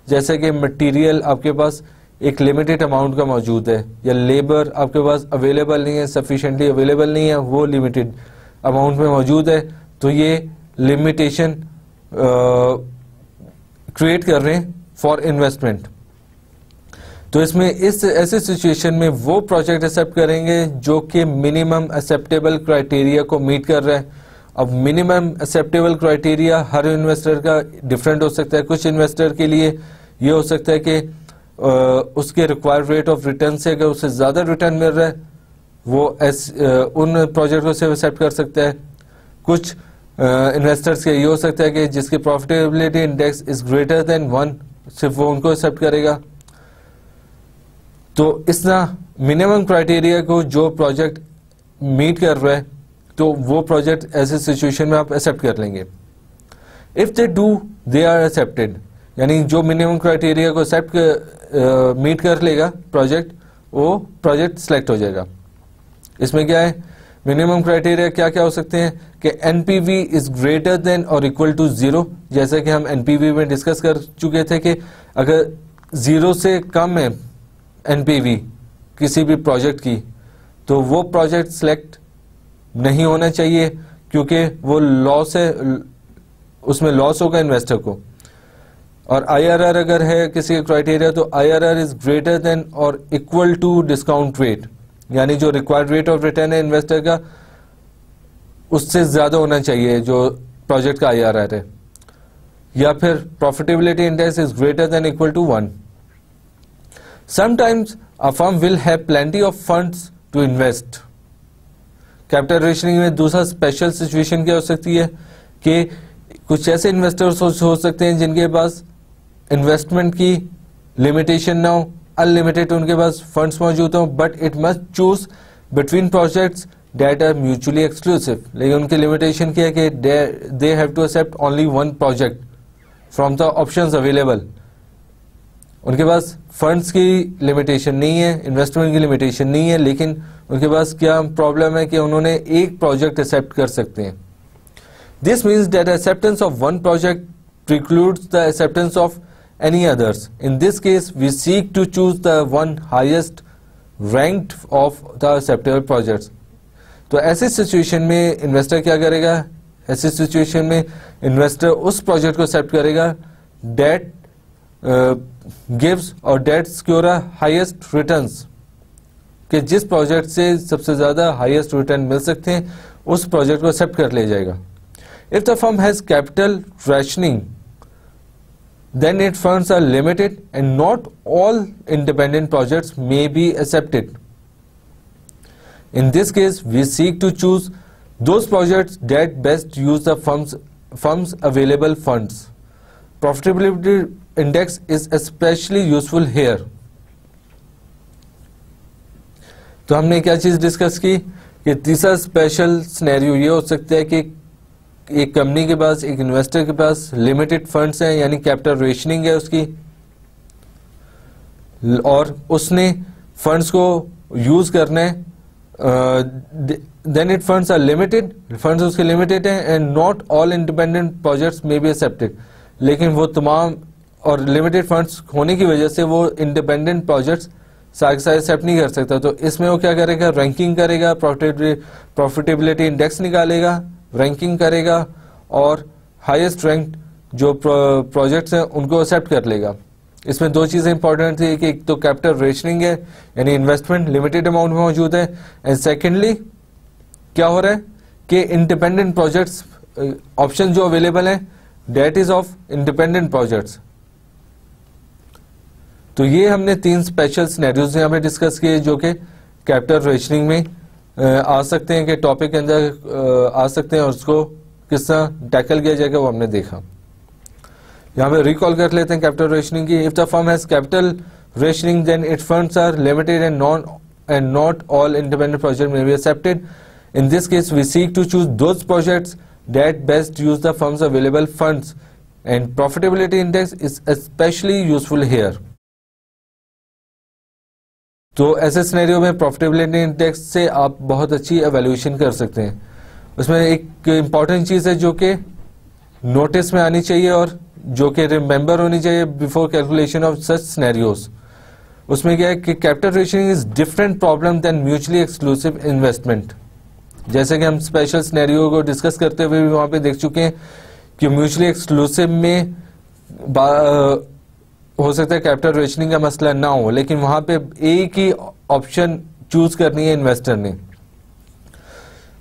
जैसे कि मटेरियल आपके पास एक लिमिटेड अमाउंट का मौजूद है या लेबर आपके पास अवेलेबल नहीं है सफिशेंटली अवेलेबल नहीं है, वो लिमिटेड अमाउंट में मौजूद है। तो ये लिमिटेशन क्रिएट कर रहे हैं फॉर इन्वेस्टमेंट तो इसमें इस ऐसे सिचुएशन में वो प्रोजेक्ट एक्सेप्ट करेंगे जो कि मिनिमम एक्सेप्टेबल क्राइटेरिया को मीट कर रहे हैं। अब मिनिमम एक्सेप्टेबल क्राइटेरिया हर इन्वेस्टर का डिफरेंट हो सकता है। कुछ इन्वेस्टर के लिए ये हो सकता है कि उसके रिक्वायर्ड रेट ऑफ़ रिटर्न से अगर उसे ज़्यादा रिटर्न मिल रहा है वो एस, उन प्रोजेक्ट को से एक्सेप्ट कर सकता है। कुछ इन्वेस्टर्स के ये हो सकता है कि जिसकी profitability index is greater than one सिर्फ़ वो उनको एक्सेप्ट करेगा। तो इस तरह मिनिमम क्राइटेरिया को जो प्रोजेक्ट मीट कर रहा है तो वो प्रोजेक्ट ऐसे सिचुएशन में आप एक्सेप्ट कर लेंगे। If they do they are accepted यानी जो मिनिमम क्राइटेरिया को एक्सेप्ट मीट कर लेगा प्रोजेक्ट वो प्रोजेक्ट सिलेक्ट हो जाएगा। इसमें क्या है? मिनिमम क्राइटेरिया क्या क्या हो सकते हैं? कि एनपीवी इज़ ग्रेटर देन और इक्वल टू ज़ीरो जैसा कि हम एनपीवी में डिस्कस कर चुके थे कि अगर ज़ीरो से कम है एनपीवी किसी भी प्रोजेक्ट की तो वो प्रोजेक्ट सिलेक्ट नहीं होना चाहिए, क्योंकि वो लॉस है उसमें लॉस होगा इन्वेस्टर को। और आईआरआर अगर है किसी का क्राइटेरिया तो आईआरआर इज़ ग्रेटर देन और इक्वल टू डिस्काउंट रेट यानी जो रिक्वायर्ड रेट ऑफ़ रिटर्न है इन्वेस्टर का, उससे ज़्यादा होना चाहिए जो प्रोजेक्ट का आईआरआर है। या फिर profitability index is greater than equal to one sometimes a firm will have plenty of funds to invest capital rationing में दूसरा स्पेशल सिचुएशन क्या हो सकती है? कि कुछ ऐसे इन्वेस्टर्स हो सकते हैं जिनके पास इन्वेस्टमेंट की लिमिटेशन ना हो अनलिमिटेड उनके पास फंड्स मौजूद हो but it must choose between projects that are mutually exclusive लेकिन उनकी लिमिटेशन क्या है कि they have to accept only one project from the options available उनके पास फंड्स की लिमिटेशन नहीं है इन्वेस्टमेंट की लिमिटेशन नहीं है लेकिन उनके पास क्या प्रॉब्लम है कि उन्होंने एक प्रोजेक्ट एक्सेप्ट कर सकते हैं this means that acceptance of one project precludes the acceptance of any others. In this case, we seek to choose the one highest ranked of the acceptable projects. तो ऐसी situation में investor क्या करेगा ऐसी situation में investor उस project को accept करेगा डेट गिव्स और डेट सिक्योर हाईएस्ट रिटर्न के जिस प्रोजेक्ट से सबसे ज़्यादा हाईएस्ट रिटर्न मिल सकते हैं, उस प्रोजेक्ट को एक्सेप्ट कर लिया जाएगा। If the firm has capital rationing then it fund are limited and not all independent project may be accepted in this case we seek to choose two project that best use the firm's available fund profitability index is especially useful here. तो हमने क्या चीज़ discuss की? कि तीसरा special scenario ये हो सकता है कि एक कंपनी के पास, एक इन्वेस्टर के पास लिमिटेड फंड्स हैं, यानी कैपिटल रेशनिंग है उसकी। और उसने फंड्स को यूज़ करने then it funds are limited funds उसके लिमिटेड हैं and not all independent projects may be accepted लेकिन वो तमाम और लिमिटेड फंड्स होने की वजह से वो इंडिपेंडेंट प्रोजेक्ट्स सारे एक्सेप्ट नहीं कर सकता। तो इसमें वो क्या करेगा? रैंकिंग करेगा प्रॉफिटेबिलिटी इंडेक्स निकालेगा रैंकिंग करेगा और हाईएस्ट रैंक जो प्रोजेक्ट्स हैं, उनको एक्सेप्ट कर लेगा। इसमें दो चीज़ें इंपॉर्टेंट थी। कि एक तो कैपिटल रेशनिंग है, यानी इन्वेस्टमेंट लिमिटेड अमाउंट में मौजूद है। एंड सेकेंडली क्या हो रहा है? कि इंडिपेंडेंट प्रोजेक्ट्स ऑप्शन जो अवेलेबल है that is of independent projects तो ये हमने तीन स्पेशल स्नैरियोज पे डिस्कस किए जो कि कैपिटल रेशनिंग में आ सकते हैं कि टॉपिक के अंदर आ सकते हैं और उसको किस तरह टैकल किया जाएगा वो हमने देखा। यहाँ पे रिकॉल कर लेते हैं कैपिटल रेशनिंग की। If the firm has capital rationing then it funds are limited and non and not all independent project may be accepted in this case, we seek to choose those projects that best use the firm's available funds. And profitability index is especially useful here. तो ऐसे scenario में profitability index से आप बहुत अच्छी evaluation कर सकते हैं। उसमें एक इंपॉर्टेंट चीज़ है जो कि नोटिस में आनी चाहिए और जो कि रिमेंबर होनी चाहिए before calculation of such scenarios उसमें क्या है कि capital rationing is different problem than mutually exclusive investment जैसे कि हम स्पेशल स्नैरियो को डिस्कस करते हुए भी वहाँ पे देख चुके हैं कि म्यूचुअली एक्सक्लूसिव में हो सकता है कैपिटल रेशनिंग का मसला ना हो, लेकिन वहाँ पे एक ही ऑप्शन चूज़ करनी है इन्वेस्टर ने।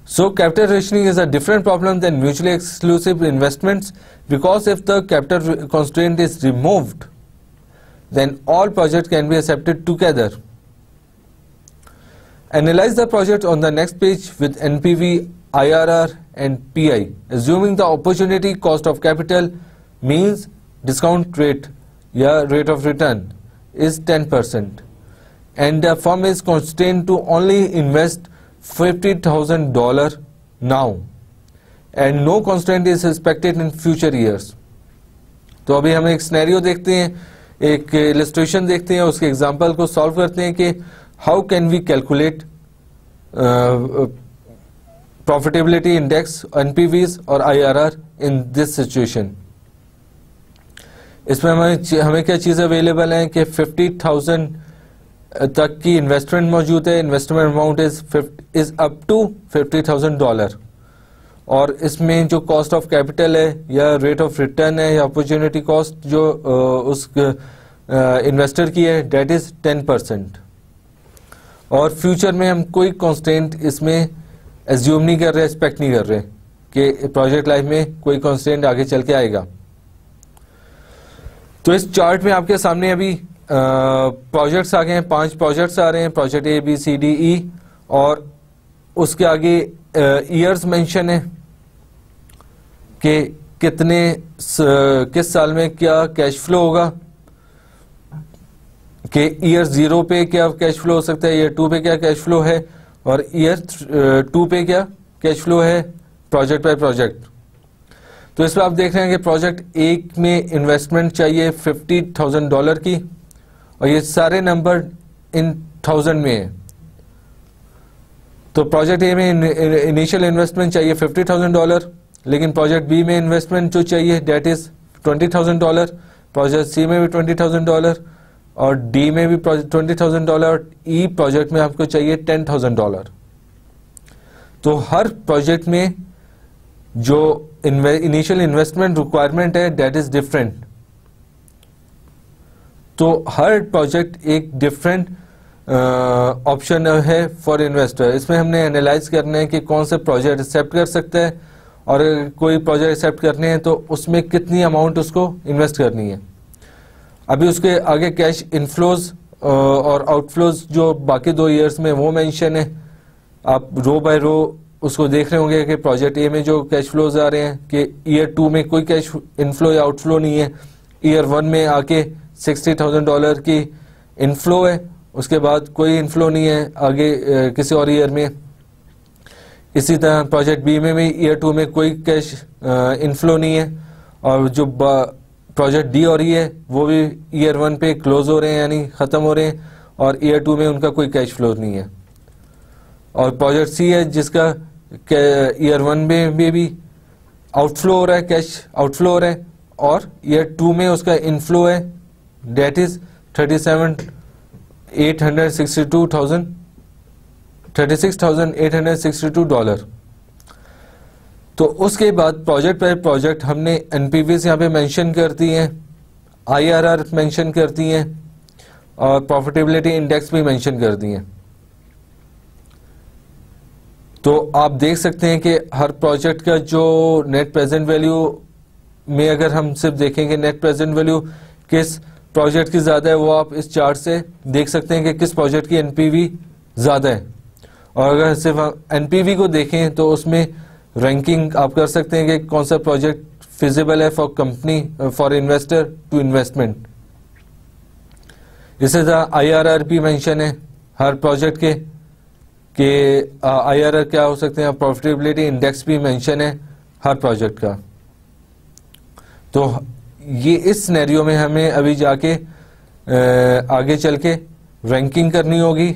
So capital rationing is a different problem than mutually exclusive investments because if the capital constant is removed then all project can be accepted together analyze the project on the next page with NPV I R R and P I assuming the opportunity cost of capital means discount rate your rate of return is 10% and the firm is constrained to only invest $50,000 now and no constant is expected in future years तो अभी हम एक scenario देखते हैं एक illustration देखते हैं उसके एग्ज़ाम्पल को सॉल्व करते हैं कि how can we calculate profitability index NPVs और आईआरआर इन दिस सिचुएशन इसमें हमें हमें क्या चीज़ अवेलेबल है कि फिफ्टी थाउज़ेंड तक की इन्वेस्टमेंट मौजूद है। Investment amount is is up to fifty thousand dollar और इसमें जो कॉस्ट ऑफ़ कैपिटल है, या रेट ऑफ़ रिटर्न है, या अपॉर्चुनिटी कॉस्ट जो उस इन्वेस्टर की है डेट इज़ टेन परसेंट और फ्यूचर में हम कोई कॉन्स्टेंट इसमें एज्यूम नहीं कर रहे एक्सपेक्ट नहीं कर रहे कि प्रोजेक्ट लाइफ में कोई कॉन्स्टेंट आगे चल के आएगा। तो इस चार्ट में आपके सामने अभी प्रोजेक्ट्स आ गए हैं पाँच प्रोजेक्ट्स आ रहे हैं project A B C D E और उसके आगे ईयर्स मेंशन है कि कितने स, किस साल में क्या कैश फ्लो होगा कि ईयर ज़ीरो पे क्या कैश फ्लो हो सकता है ईयर टू पे क्या कैश फ्लो है और ईयर टू पे क्या कैश फ्लो है प्रोजेक्ट बाय प्रोजेक्ट तो इसमें आप देख रहे हैं कि प्रोजेक्ट एक में इन्वेस्टमेंट चाहिए फिफ्टी थाउज़ेंड डॉलर की और ये सारे नंबर इन थाउज़ेंड में है। तो प्रोजेक्ट ए में इनिशियल इन्वेस्टमेंट चाहिए फिफ्टी थाउज़ेंड डॉलर लेकिन प्रोजेक्ट बी में इन्वेस्टमेंट जो चाहिए that is twenty thousand dollar project C में भी ट्वेंटी थाउज़ेंड डॉलर और डी में भी twenty thousand dollar E project में आपको चाहिए टेन थाउज़ेंड डॉलर तो हर प्रोजेक्ट में जो इनिशियल इन्वेस्टमेंट रिक्वायरमेंट है डेट इज़ डिफरेंट तो हर प्रोजेक्ट एक डिफरेंट ऑप्शन है फॉर इन्वेस्टर इसमें हमने एनालाइज करना है कि कौन से प्रोजेक्ट एक्सेप्ट कर सकते हैं, और कोई प्रोजेक्ट एक्सेप्ट करने हैं तो उसमें कितनी अमाउंट उसको इन्वेस्ट करनी है। अभी उसके आगे कैश इनफ्लोज और आउटफ्लोज जो बाकी दो ईयर्स में वो मेंशन है। आप रो बाय रो उसको देख रहे होंगे कि प्रोजेक्ट ए में जो कैश फ्लोज आ रहे हैं, कि ईयर टू में कोई कैश इनफ्लो या आउटफ्लो नहीं है। ईयर वन में आके सिक्सटी थाउज़ेंड डॉलर की इनफ्लो है, उसके बाद कोई इनफ्लो नहीं है आगे किसी और ईयर में। इसी तरह प्रोजेक्ट बी में भी ईयर टू में कोई कैश इनफ्लो नहीं है, और जो प्रोजेक्ट डी और ई है, वो भी ईयर वन पे क्लोज हो रहे हैं, यानी ख़त्म हो रहे हैं, और ईयर टू में उनका कोई कैश फ्लो नहीं है। और प्रोजेक्ट सी है जिसका ईयर वन में भी, भी आउटफ्लो हो रहा है कैश आउटफ्लो हो रहा है और ईयर टू में उसका इनफ्लो है that is thirty seven eight hundred sixty two thousand thirty six thousand eight hundred sixty two dollar तो उसके बाद प्रोजेक्ट पर प्रोजेक्ट हमने एन पी एनपीवी यहाँ पे मेंशन कर दी है आईआरआर मेंशन कर दी है और प्रॉफिटेबिलिटी इंडेक्स भी मेंशन कर दी है। तो आप देख सकते हैं कि हर प्रोजेक्ट का जो नेट प्रेजेंट वैल्यू में अगर हम सिर्फ़ देखेंगे नेट प्रेजेंट वैल्यू किस प्रोजेक्ट की ज़्यादा है वो आप इस चार्ट से देख सकते हैं कि किस प्रोजेक्ट की एनपीवी ज़्यादा है। और अगर सिर्फ़ एनपीवी को देखें तो उसमें रैंकिंग आप कर सकते हैं कि कौन सा प्रोजेक्ट फिजिबल है for company for investor to investment इसी तरह आईआरआर भी मेंशन है हर प्रोजेक्ट के। कि आईआरआर क्या हो सकते हैं? प्रॉफिटेबिलिटी इंडेक्स भी मेंशन है हर प्रोजेक्ट का। तो ये इस सिनेरियो में हमें अभी जाके आगे चल के रैंकिंग करनी होगी,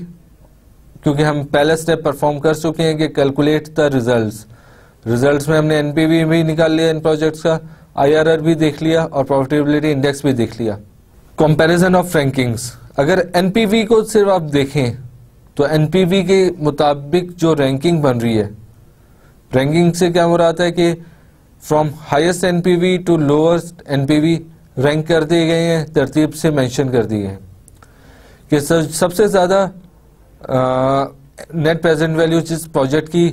क्योंकि हम पहले स्टेप परफॉर्म कर चुके हैं कि कैलकुलेट द रिजल्ट्स रिजल्ट्स में हमने एनपीवी भी निकाल लिया इन प्रोजेक्ट्स का आईआरआर भी देख लिया और प्रॉफिटेबिलिटी इंडेक्स भी देख लिया। कंपैरिजन ऑफ़ रैंकिंग्स अगर एनपीवी को सिर्फ़ आप देखें तो एनपीवी के मुताबिक जो रैंकिंग बन रही है रैंकिंग से क्या मुराद है कि from highest NPV to lowest NPV rank कर दिए गए हैं, तरतीब से मेंशन कर दिए हैं कि सबसे ज़्यादा नेट प्रेजेंट वैल्यू जिस प्रोजेक्ट की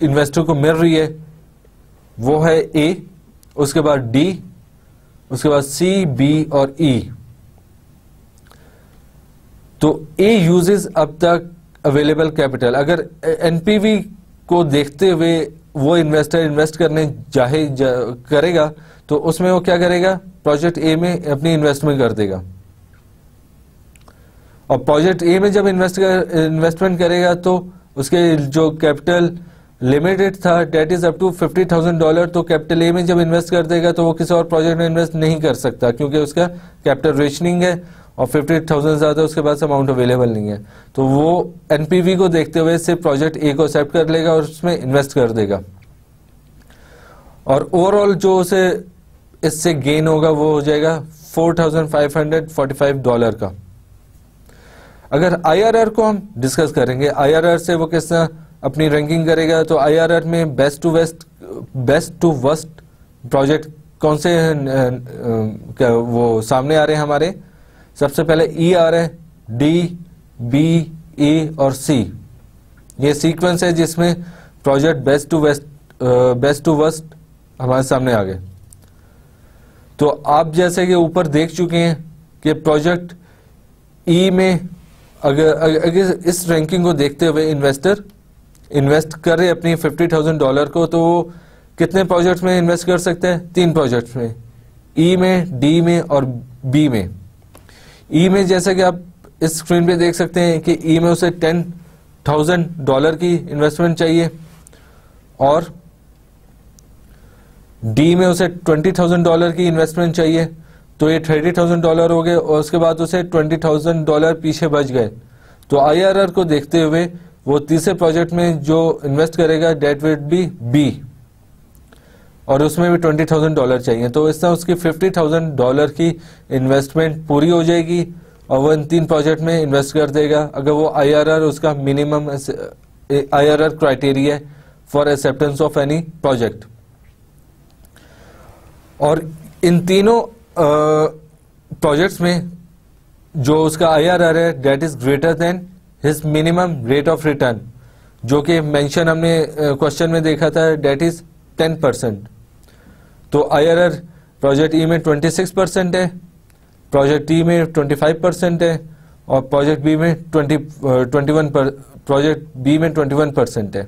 इन्वेस्टर को मिल रही है, वो है ए उसके बाद डी उसके बाद सी बी और ई e. तो ए यूजेस अब तक अवेलेबल कैपिटल अगर एनपीवी को देखते हुए वो इन्वेस्टर इन्वेस्ट करने चाहे जा, करेगा तो उसमें वो क्या करेगा? प्रोजेक्ट ए में अपनी इन्वेस्टमेंट कर देगा। और प्रोजेक्ट ए में जब इन्वेस्ट कर, इन्वेस्टमेंट करेगा तो उसके जो कैपिटल लिमिटेड था that is up to fifty thousand dollar तो कैपिटल ए में जब इन्वेस्ट कर देगा तो वो किसी और प्रोजेक्ट में इन्वेस्ट नहीं कर सकता क्योंकि उसका कैपिटल रेशनिंग है। और फिफ्टी थाउज़ेंड ज़्यादा उसके पास अमाउंट अवेलेबल नहीं है। तो वो एनपीवी को देखते हुए सिर्फ़ प्रोजेक्ट ए को एक्सेप्ट कर लेगा और उसमें इन्वेस्ट कर देगा। और ओवरऑल जो उसे इससे गेन होगा वो हो जाएगा 4,545 डॉलर का। अगर आईआरआर को हम डिस्कस करेंगे आईआरआर से वो किस अपनी रैंकिंग करेगा तो आईआरआर में best to west best to worst project कौन से क्या वो सामने आ रहे हैं हमारे? सबसे पहले ई आ रहे हैं डी बी ए और सी ये सीक्वेंस है जिसमें project best to west best to worst हमारे सामने आ गए। तो आप जैसे कि ऊपर देख चुके हैं कि प्रोजेक्ट ई e में अगर, अगर इस रैंकिंग को देखते हुए इन्वेस्टर इन्वेस्ट कर रहे अपनी फिफ्टी थाउज़ेंड डॉलर को तो वो कितने प्रोजेक्ट्स में इन्वेस्ट कर सकते हैं? तीन प्रोजेक्ट्स में। ई e में डी में और बी में। ई में जैसे कि आप इस स्क्रीन पे देख सकते हैं कि ई में उसे टेन थाउज़ेंड डॉलर की इन्वेस्टमेंट चाहिए और डी में उसे ट्वेंटी थाउज़ेंड डॉलर की इन्वेस्टमेंट चाहिए। तो ये थर्टी थाउज़ेंड डॉलर हो गए और उसके बाद उसे ट्वेंटी थाउज़ेंड डॉलर पीछे बच गए। तो आईआरआर को देखते हुए वो तीसरे प्रोजेक्ट में जो इन्वेस्ट करेगा डेट विड बी बी और उसमें भी ट्वेंटी थाउज़ेंड डॉलर चाहिए। तो इस तरह उसकी फिफ्टी थाउज़ेंड डॉलर की इन्वेस्टमेंट पूरी हो जाएगी और वो इन तीन प्रोजेक्ट में इन्वेस्ट कर देगा। अगर वो आईआरआर उसका minimum IRR criteria for acceptance of any project और इन तीनों प्रोजेक्ट्स में जो उसका आईआरआर है that is greater than his minimum rate of return जो कि मेंशन हमने क्वेश्चन में देखा था डेट इज़ टेन परसेंट तो आईआरआर प्रोजेक्ट ई में ट्वेंटी सिक्स परसेंट है प्रोजेक्ट ई में ट्वेंटी फाइव परसेंट है और प्रोजेक्ट बी में twenty twenty one project B में ट्वेंटी वन परसेंट है।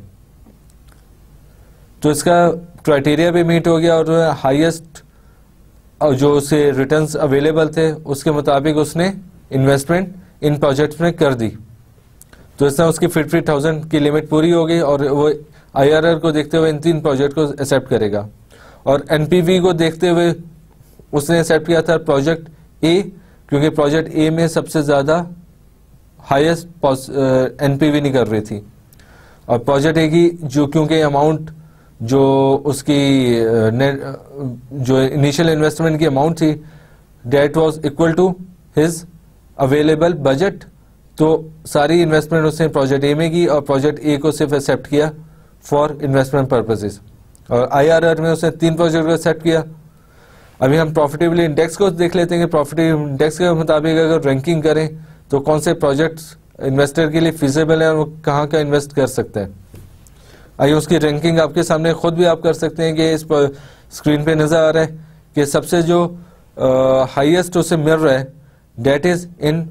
तो इसका क्राइटेरिया भी मीट हो गया और हाईएस्ट जो उसे रिटर्न्स अवेलेबल थे, उसके मुताबिक उसने इन्वेस्टमेंट इन प्रोजेक्ट्स में कर दी। तो इस तरह उसकी फिफ्टी थाउज़ेंड की लिमिट पूरी हो गई और वो आईआरआर को देखते हुए इन तीन प्रोजेक्ट को एक्सेप्ट करेगा। और एनपीवी को देखते हुए उसने एक्सेप्ट किया था प्रोजेक्ट ए क्योंकि प्रोजेक्ट ए में सबसे ज़्यादा हाईएस्ट एनपीवी निकल रही थी। और प्रोजेक्ट ए की जो, क्योंकि अमाउंट जो उसकी जो इनिशियल इन्वेस्टमेंट की अमाउंट थी that was equal to his available budget तो सारी इन्वेस्टमेंट उसने प्रोजेक्ट ए में की और प्रोजेक्ट ए को सिर्फ़ एक्सेप्ट किया फॉर इन्वेस्टमेंट पर्पजेज और आईआरआर में उसने तीन प्रोजेक्ट को सेट किया। अभी हम प्रॉफिटेबल इंडेक्स को देख लेते हैं प्रॉफिटेबल इंडेक्स के मुताबिक अगर रैंकिंग करें तो कौन से प्रोजेक्ट्स इन्वेस्टर के लिए फिजेबल है और वो कहाँ का इन्वेस्ट कर सकते हैं। आइए उसकी रैंकिंग आपके सामने खुद भी आप कर सकते हैं कि इस पर स्क्रीन पे नज़र आ रहा है कि सबसे जो हाईएस्ट उसे मिल रहा है that is in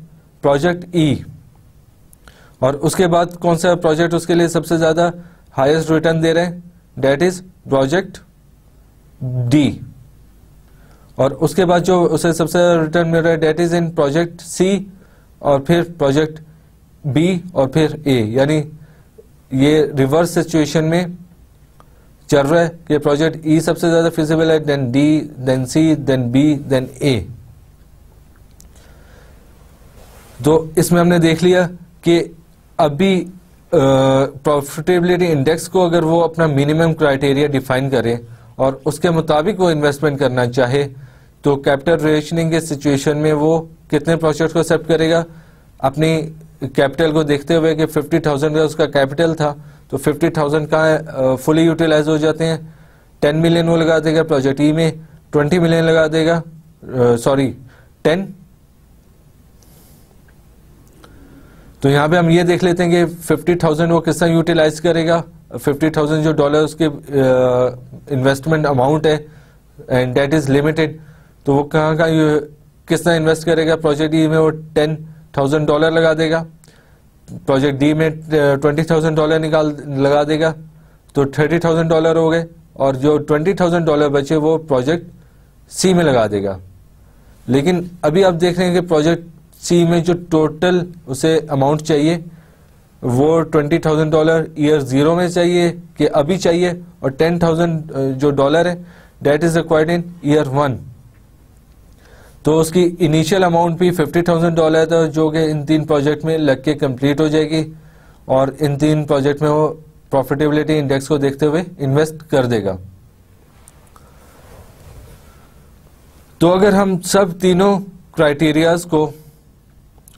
project E और उसके बाद कौन सा प्रोजेक्ट उसके लिए सबसे ज़्यादा हाईएस्ट रिटर्न दे रहे हैं? That is project D. और उसके बाद जो उसे सबसे रिटर्न मिल रहा है that is in project C और फिर प्रोजेक्ट बी और फिर ए यानी ये रिवर्स सिचुएशन में चल रहा है कि प्रोजेक्ट ई e सबसे ज़्यादा फिजिबल है then D then C then B then A तो इसमें हमने देख लिया कि अभी प्रॉफिटेबिलिटी इंडेक्स को अगर वो अपना मिनिमम क्राइटेरिया डिफाइन करे और उसके मुताबिक वो इन्वेस्टमेंट करना चाहे तो कैपिटल रेशनिंग के सिचुएशन में वो कितने प्रोजेक्ट को एक्सेप्ट करेगा? अपनी कैपिटल को देखते हुए कि फिफ्टी थाउज़ेंड का उसका कैपिटल था तो फिफ्टी थाउज़ेंड का फुली यूटिलाइज हो जाते हैं? टेन मिलियन वो लगा देगा प्रोजेक्ट ई में ट्वेंटी मिलियन लगा देगा सॉरी टेन तो यहाँ पे हम ये देख लेते हैं कि फिफ्टी थाउज़ेंड वो किस तरह यूटिलाइज करेगा? फिफ्टी थाउज़ेंड जो डॉलर उसके इन्वेस्टमेंट अमाउंट है एंड डेट इज़ लिमिटेड तो वो कहाँ का किस तरह इन्वेस्ट करेगा? प्रोजेक्ट ई में वो टेन थाउज़ेंड डॉलर लगा देगा। प्रोजेक्ट डी में ट्वेंटी थाउज़ेंड डॉलर निकाल, लगा देगा। तो थर्टी थाउज़ेंड डॉलर हो गए, और जो ट्वेंटी थाउज़ेंड डॉलर बचे वो प्रोजेक्ट सी में लगा देगा। लेकिन अभी आप देख रहे हैं कि प्रोजेक्ट सी में जो टोटल उसे अमाउंट चाहिए, वो twenty thousand dollar year zero में चाहिए, कि अभी चाहिए, और टेन थाउज़ेंड जो डॉलर है that is required in year one तो उसकी इनिशियल अमाउंट भी फिफ्टी थाउज़ेंड डॉलर था जो कि इन तीन प्रोजेक्ट में लग के कंप्लीट हो जाएगी, और इन तीन प्रोजेक्ट में वो प्रॉफिटेबिलिटी इंडेक्स को देखते हुए इन्वेस्ट कर देगा। तो अगर हम सब तीनों क्राइटेरियाज को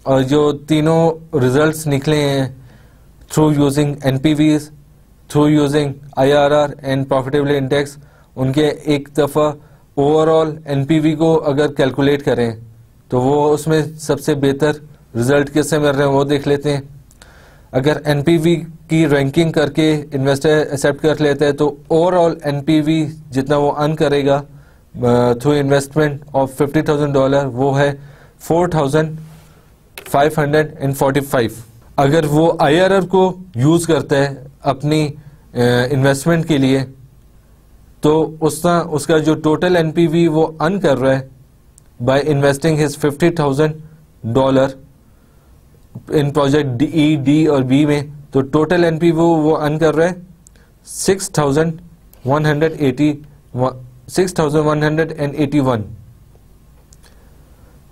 और जो तीनों रिजल्ट्स निकले हैं through using NPVs through using IRR and profitability index उनके एक दफ़ा ओवरऑल एनपीवी को अगर कैलकुलेट करें तो वो उसमें सबसे बेहतर रिज़ल्ट किससे मिल रहे हैं वो देख लेते हैं। अगर एनपीवी की रैंकिंग करके इन्वेस्टर एक्सेप्ट कर लेता है तो ओवरऑल एनपीवी जितना वो अर्न करेगा through investment of fifty thousand dollar वो है four thousand five hundred and forty five अगर वो आईआरआर को यूज़ करता है अपनी इन्वेस्टमेंट के लिए तो उसका उसका जो टोटल एनपीवी वो अन कर रहा है by investing his fifty thousand dollar in project D D और बी में तो टोटल एनपी वो वो अर्न कर रहे हैं six thousand one hundred eighty six thousand one hundred and eighty one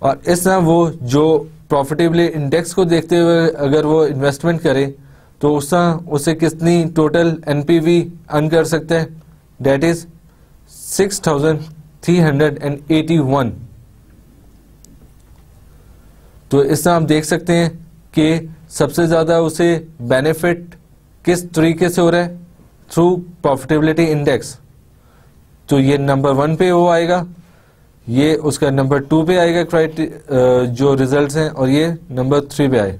और इस तरह वो जो प्रॉफिटेबली इंडेक्स को देखते हुए अगर वो इन्वेस्टमेंट करे तो उस उसे कितनी टोटल एनपीवी अर्न कर सकते हैं? That is six thousand three hundred and eighty one तो इस तरह आप देख सकते हैं कि सबसे ज़्यादा उसे बेनिफिट किस तरीके से हो रहा है? थ्रू प्रॉफिटेबिलिटी इंडेक्स तो ये नंबर वन पे वो आएगा। ये उसका नंबर टू पे आएगा क्राइटे जो रिजल्ट्स हैं और ये नंबर थ्री पे आए।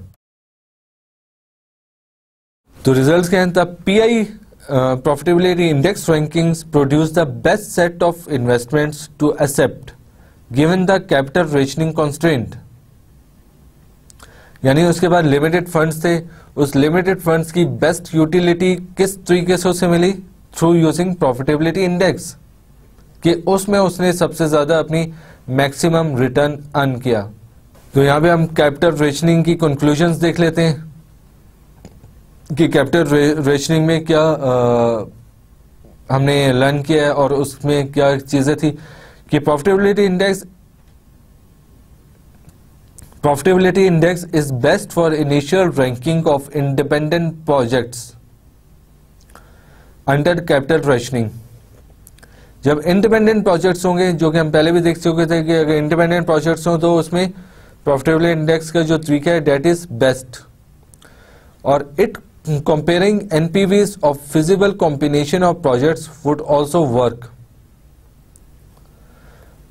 तो रिजल्ट्स क्या हैं तब P I profitability index rankings produce the best set of investments to accept given the capital rationing constant यानी उसके बाद लिमिटेड फंड्स थे। उस लिमिटेड फंड्स की बेस्ट यूटिलिटी किस तरीके से मिली? थ्रू यूजिंग प्रॉफिटेबिलिटी इंडेक्स कि उसमें उसने सबसे ज़्यादा अपनी मैक्सिमम रिटर्न अर्न किया तो यहाँ पे हम कैपिटल रेशनिंग की कंक्लूजन्स देख लेते हैं कि कैपिटल रेशनिंग में क्या आ, हमने लर्न किया है और उसमें क्या चीज़ें थी कि profitability index profitability index is best for initial ranking of independent projects under capital rationing. जब इंडिपेंडेंट प्रोजेक्ट्स होंगे, जो कि हम पहले भी देख चुके थे कि अगर इंडिपेंडेंट प्रोजेक्ट्स हों तो उसमें प्रॉफिटेबिलिटी इंडेक्स का जो तरीका है डेट इज़ बेस्ट और it comparing NPVs of feasible combination of projects would also work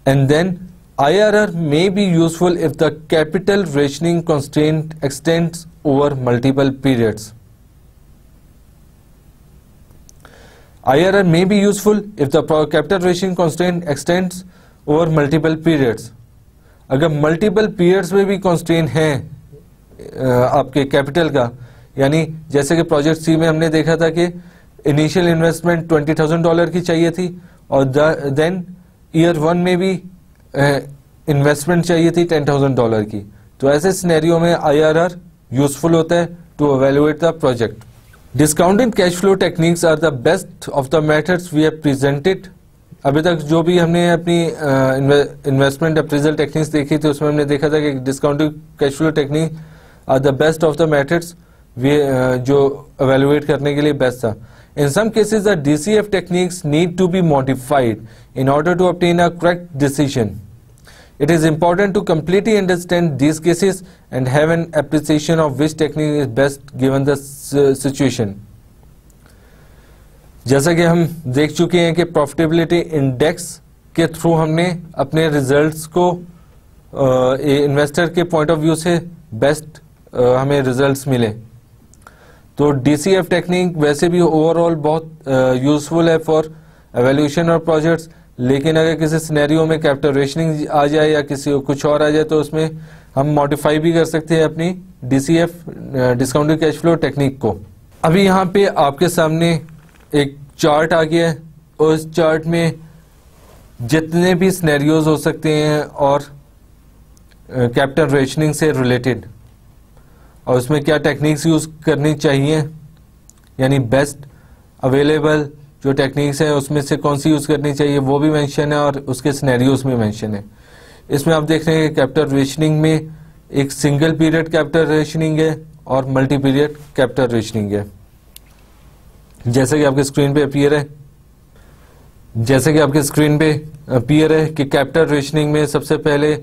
and then IRR may be useful if the capital rationing constraint extends over multiple periods. IRR may be useful if the capital rationing constraint extends over multiple periods. अगर multiple periods में भी constant हैं आपके capital का, यानी जैसे कि project C में हमने देखा था कि इन्वेस्टमेंट ट्वेंटी थाउज़ेंड डॉलर की चाहिए थी और देन ईयर वन में भी इन्वेस्टमेंट चाहिए थी टेन थाउज़ेंड डॉलर की तो ऐसे सिनेरियो में आईआरआर यूजफुल होता है to evaluate the project discounted cash flow techniques are the best of the methods we have presented अभी तक जो भी हमने अपनी इन्वेस्टमेंट अप्रेजल टेक्निक्स देखी थी उसमें हमने देखा था कि discounted cash flow technique are the best of the methods we जो एवेल्युएट करने के लिए बेस्ट था In some cases, the DCF techniques need to be modified in order to obtain a correct decision. It is important to completely understand these cases and have an appreciation of which technique is best given the situation. जैसा कि हम देख चुके हैं कि profitability index के through हमने अपने रिजल्ट्स को इन्वेस्टर के पॉइंट ऑफ़ व्यू से बेस्ट हमें रिजल्ट्स मिले तो डीसीएफ टेक्निक वैसे भी ओवरऑल बहुत यूजफुल है फॉर एवेल्यूशन और प्रोजेक्ट्स लेकिन अगर किसी सिनेरियो में कैपिटल रेशनिंग आ जाए या किसी कुछ और आ जाए तो उसमें हम मॉडिफाई भी कर सकते हैं अपनी DCF discounted cash flow technique को। अभी यहाँ पे आपके सामने एक चार्ट आ गया है। उस चार्ट में जितने भी स्नैरियोज हो सकते हैं और कैपिटल रेशनिंग से रिलेटेड और उसमें क्या टेक्निक्स यूज़ करनी चाहिए, यानी बेस्ट अवेलेबल जो टेक्निक्स हैं, उसमें से कौन सी यूज़ करनी चाहिए, वो भी मेंशन है और उसके स्नैरियोज में मेंशन है। इसमें आप देख रहे हैं कैप्टर रेशनिंग में एक सिंगल पीरियड कैप्टर रेशनिंग है और मल्टी पीरियड कैप्टर रेशनिंग है। जैसे कि आपके स्क्रीन पे अपीयर है, जैसे कि आपके स्क्रीन पे अपीयर है कि कैप्टर रेशनिंग में सबसे पहले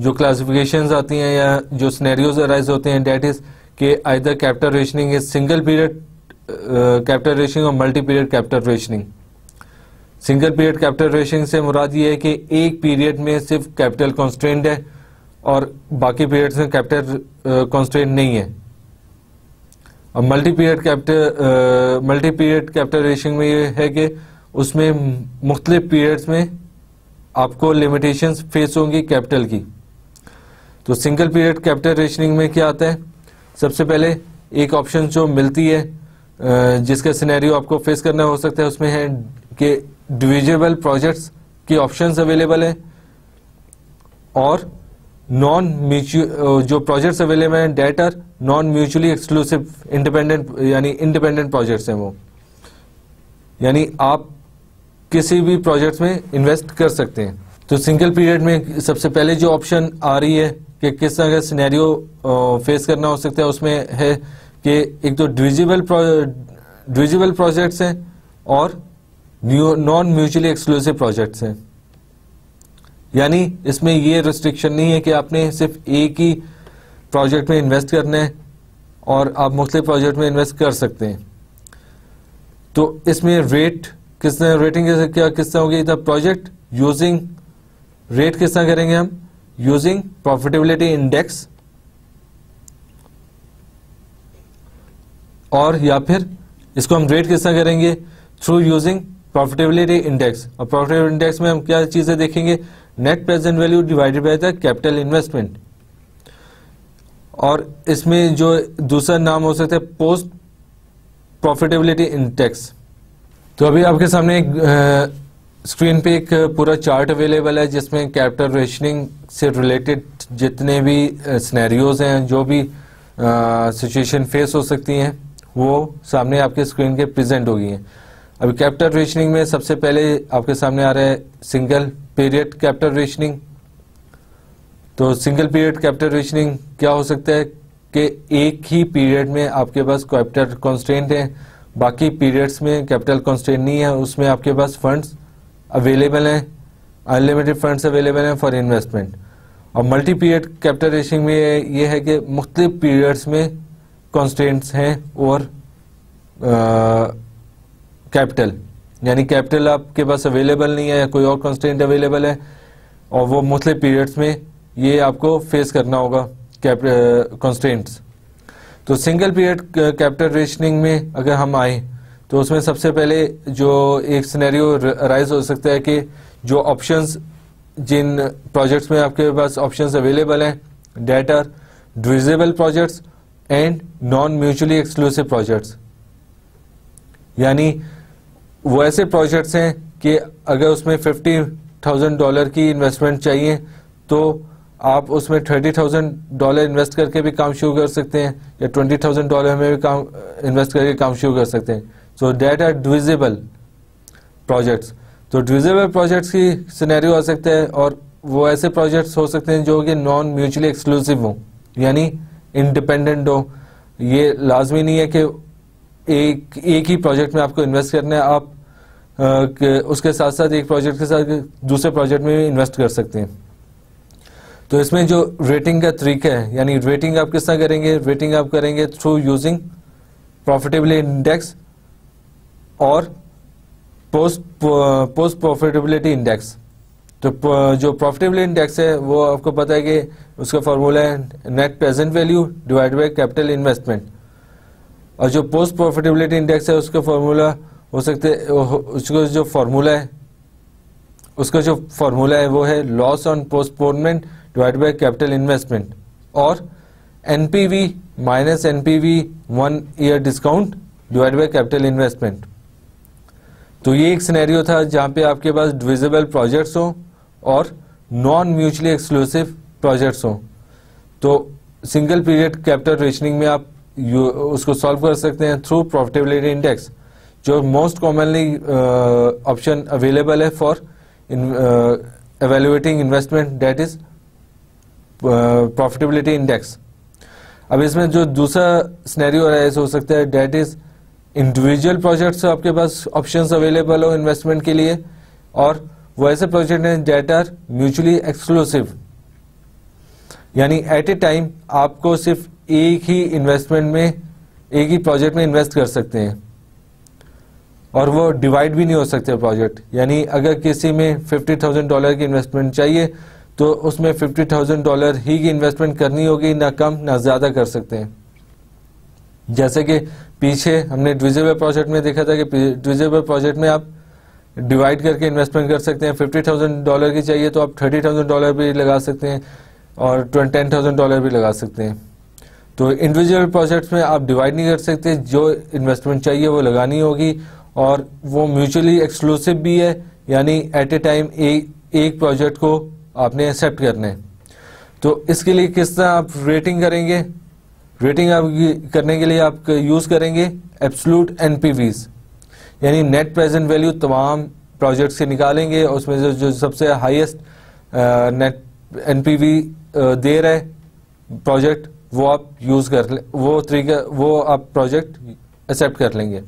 जो क्लासिफिकेशन आती हैं या जो स्नैरियोज अराइज होते हैं डेट इज़ के either capital rationing is single period capital rationing और multi period capital rationing single period capital rationing से मुराद ये है कि एक पीरियड में सिर्फ़ कैपिटल कॉन्स्टेंट है और बाकी पीरियड्स में कैपिटल कॉन्स्टेंट नहीं है। और multi period capital multi period capital rationing में ये है कि उसमें मुख्तलिफ़ पीरियड्स में आपको लिमिटेशंस फेस होंगी कैपिटल की। तो सिंगल पीरियड कैपिटल रेशनिंग में क्या आता है? सबसे पहले एक ऑप्शन जो मिलती है जिसका सिनेरियो आपको फेस करना हो सकता है, उसमें है कि डिविजिबल प्रोजेक्ट्स के ऑप्शंस अवेलेबल हैं और नॉन म्यूचुअल जो प्रोजेक्ट्स अवेलेबल हैं that are non mutually exclusive independent यानी इंडिपेंडेंट प्रोजेक्ट्स हैं वो। यानी आप किसी भी प्रोजेक्ट्स में इन्वेस्ट कर सकते हैं। तो सिंगल पीरियड में सबसे पहले जो ऑप्शन आ रही है कि किस तरह का सिनेरियो फेस करना हो सकता है, उसमें है कि एक तो डिविजिबल डिविजिबल प्रोजेक्ट्स हैं और नॉन म्यूचुअली एक्सक्लूसिव प्रोजेक्ट्स हैं। यानी इसमें ये रिस्ट्रिक्शन नहीं है कि आपने सिर्फ़ एक ही प्रोजेक्ट में इन्वेस्ट करना है और आप मुख्तलिफ़ प्रोजेक्ट में इन्वेस्ट कर सकते हैं। तो इसमें रेट किस तरह रेटिंग क्या, किस तरह होगी? द प्रोजेक्ट यूजिंग रेट किस तरह करेंगे हम? यूजिंग प्रॉफिटेबिलिटी इंडेक्स और या फिर इसको हम रेट किस तरह करेंगे? थ्रू यूजिंग प्रॉफिटेबिलिटी इंडेक्स और प्रॉफिटेबिलिटी इंडेक्स में हम क्या चीज़ें देखेंगे? Net present value divided by the capital investment और इसमें जो दूसरा नाम हो सकता है पोस्ट प्रॉफिटेबिलिटी इंडेक्स तो अभी आपके सामने एक स्क्रीन पे एक पूरा चार्ट अवेलेबल है, जिसमें कैपिटल रेशनिंग से रिलेटेड जितने भी स्नैरियोज हैं, जो भी सिचुएशन फेस हो सकती हैं। वो सामने आपके स्क्रीन के प्रेजेंट हो गई हैं। अभी कैपिटल रेशनिंग में सबसे पहले आपके सामने आ रहा है सिंगल पीरियड कैपिटल रेशनिंग तो सिंगल पीरियड कैपिटल रेशनिंग क्या हो सकता है कि एक ही पीरियड में आपके पास कैपिटल कॉन्स्टेंट है, बाकी पीरियड्स में कैपिटल कॉन्स्टेंट नहीं है, उसमें आपके पास फंड्स अवेलेबल हैं अनलिमिटेड फंड्स अवेलेबल हैं फॉर इन्वेस्टमेंट और मल्टी पीरियड कैपिटल रेशनिंग में ये है कि मुख्तलिफ़ पीरियड्स में कॉन्स्टेंट्स हैं और कैपिटल यानी कैपिटल आपके पास अवेलेबल नहीं है या कोई और कॉन्स्टेंट अवेलेबल है, और वो मुख्तलिफ़ पीरियड्स में ये आपको फेस करना होगा कॉन्स्टेंट्स तो सिंगल पीरियड कैपिटल रेशनिंग में अगर हम आए तो उसमें सबसे पहले जो एक सिनेरियो राइज हो सकता है कि जो ऑप्शंस जिन प्रोजेक्ट्स में आपके पास ऑप्शंस अवेलेबल हैं that are divisible projects and non mutually exclusive projects यानी वो ऐसे प्रोजेक्ट्स हैं कि अगर उसमें फिफ्टी थाउज़ेंड डॉलर की इन्वेस्टमेंट चाहिए तो आप उसमें थर्टी थाउज़ेंड डॉलर इन्वेस्ट करके भी काम शुरू कर सकते हैं, या ट्वेंटी थाउज़ेंड डॉलर में भी काम इन्वेस्ट करके काम शुरू कर सकते हैं। So that are divisible projects तो डिविजिबल प्रोजेक्ट्स की सिनेरियो आ सकते हैं, और वो ऐसे प्रोजेक्ट्स हो सकते हैं जो कि नॉन म्यूचुअली एक्सक्लूसिव हों। यानी इंडिपेंडेंट हो। ये लाजमी नहीं है कि एक एक ही प्रोजेक्ट में आपको इन्वेस्ट करना है। आप आ, उसके साथ साथ एक प्रोजेक्ट के साथ दूसरे प्रोजेक्ट में भी इन्वेस्ट कर सकते हैं। तो इसमें जो रेटिंग का तरीका है यानी रेटिंग आप किस तरह करेंगे? रेटिंग आप करेंगे थ्रू यूजिंग प्रॉफिटेबिलिटी इंडेक्स और पोस्ट पोस्ट प्रॉफिटेबिलिटी इंडेक्स तो जो प्रॉफिटेबिलिटी इंडेक्स है, वो आपको पता है कि उसका फॉर्मूला है net present value divide by capital investment और जो पोस्ट प्रॉफिटेबिलिटी इंडेक्स है, उसका फॉर्मूला हो सकते, उसका जो फॉर्मूला है, उसका जो फॉर्मूला है, वो है loss on postponement divide by capital investment और NPV minus NPV one year discount divide by capital investment तो ये एक सिनेरियो था जहाँ पे आपके पास डिविजिबल प्रोजेक्ट्स हो और नॉन म्यूचुअली एक्सक्लूसिव प्रोजेक्ट्स हो। तो सिंगल पीरियड कैपिटल रेशनिंग में आप उसको सॉल्व कर सकते हैं थ्रू प्रॉफिटेबिलिटी इंडेक्स जो मोस्ट कॉमनली ऑप्शन अवेलेबल है for evaluating investment that is profitability index अब इसमें जो दूसरा स्नैरियो हो सकता है डेट इज़ इंडिविजुअल प्रोजेक्ट्स आपके पास ऑप्शंस अवेलेबल हो इन्वेस्टमेंट के लिए, और ऐसे प्रोजेक्ट हैं डेट आर म्यूचुअली एक्सक्लूसिव, यानी एट ए टाइम आपको सिर्फ़ एक ही इन्वेस्टमेंट में, एक ही प्रोजेक्ट में इन्वेस्ट कर सकते हैं। और वो डिवाइड भी नहीं हो सकते प्रोजेक्ट यानी अगर किसी में फिफ्टी थाउज़ेंड डॉलर की इन्वेस्टमेंट चाहिए तो उसमें फिफ्टी थाउज़ेंड डॉलर ही की इन्वेस्टमेंट करनी होगी, ना कम, ना ज़्यादा कर सकते हैं। जैसे कि पीछे हमने डिविजिबल प्रोजेक्ट में देखा था कि डिविजिबल प्रोजेक्ट में आप डिवाइड करके इन्वेस्टमेंट कर सकते हैं। फिफ्टी थाउज़ेंड डॉलर की चाहिए तो आप थर्टी थाउज़ेंड डॉलर भी लगा सकते हैं और टेन थाउज़ेंड डॉलर भी लगा सकते हैं। तो इंडिविजुअल प्रोजेक्ट्स में आप डिवाइड नहीं कर सकते। जो इन्वेस्टमेंट चाहिए वो लगानी होगी और वो म्यूचुअली एक्सक्लूसिव भी है, यानी एट ए टाइम एक प्रोजेक्ट को आपने एक्सेप्ट करना है। तो इसके लिए किस तरह आप रेटिंग करेंगे? रेटिंग आप करने के लिए आप यूज़ करेंगे एब्सलूट एनपीवीज यानी नेट प्रेजेंट वैल्यू तमाम प्रोजेक्ट से निकालेंगे उसमें जो, जो सबसे हाईएस्ट नेट एनपीवी दे रहे प्रोजेक्ट वो आप यूज़ कर ले वो तरीका वो आप प्रोजेक्ट एक्सेप्ट कर लेंगे।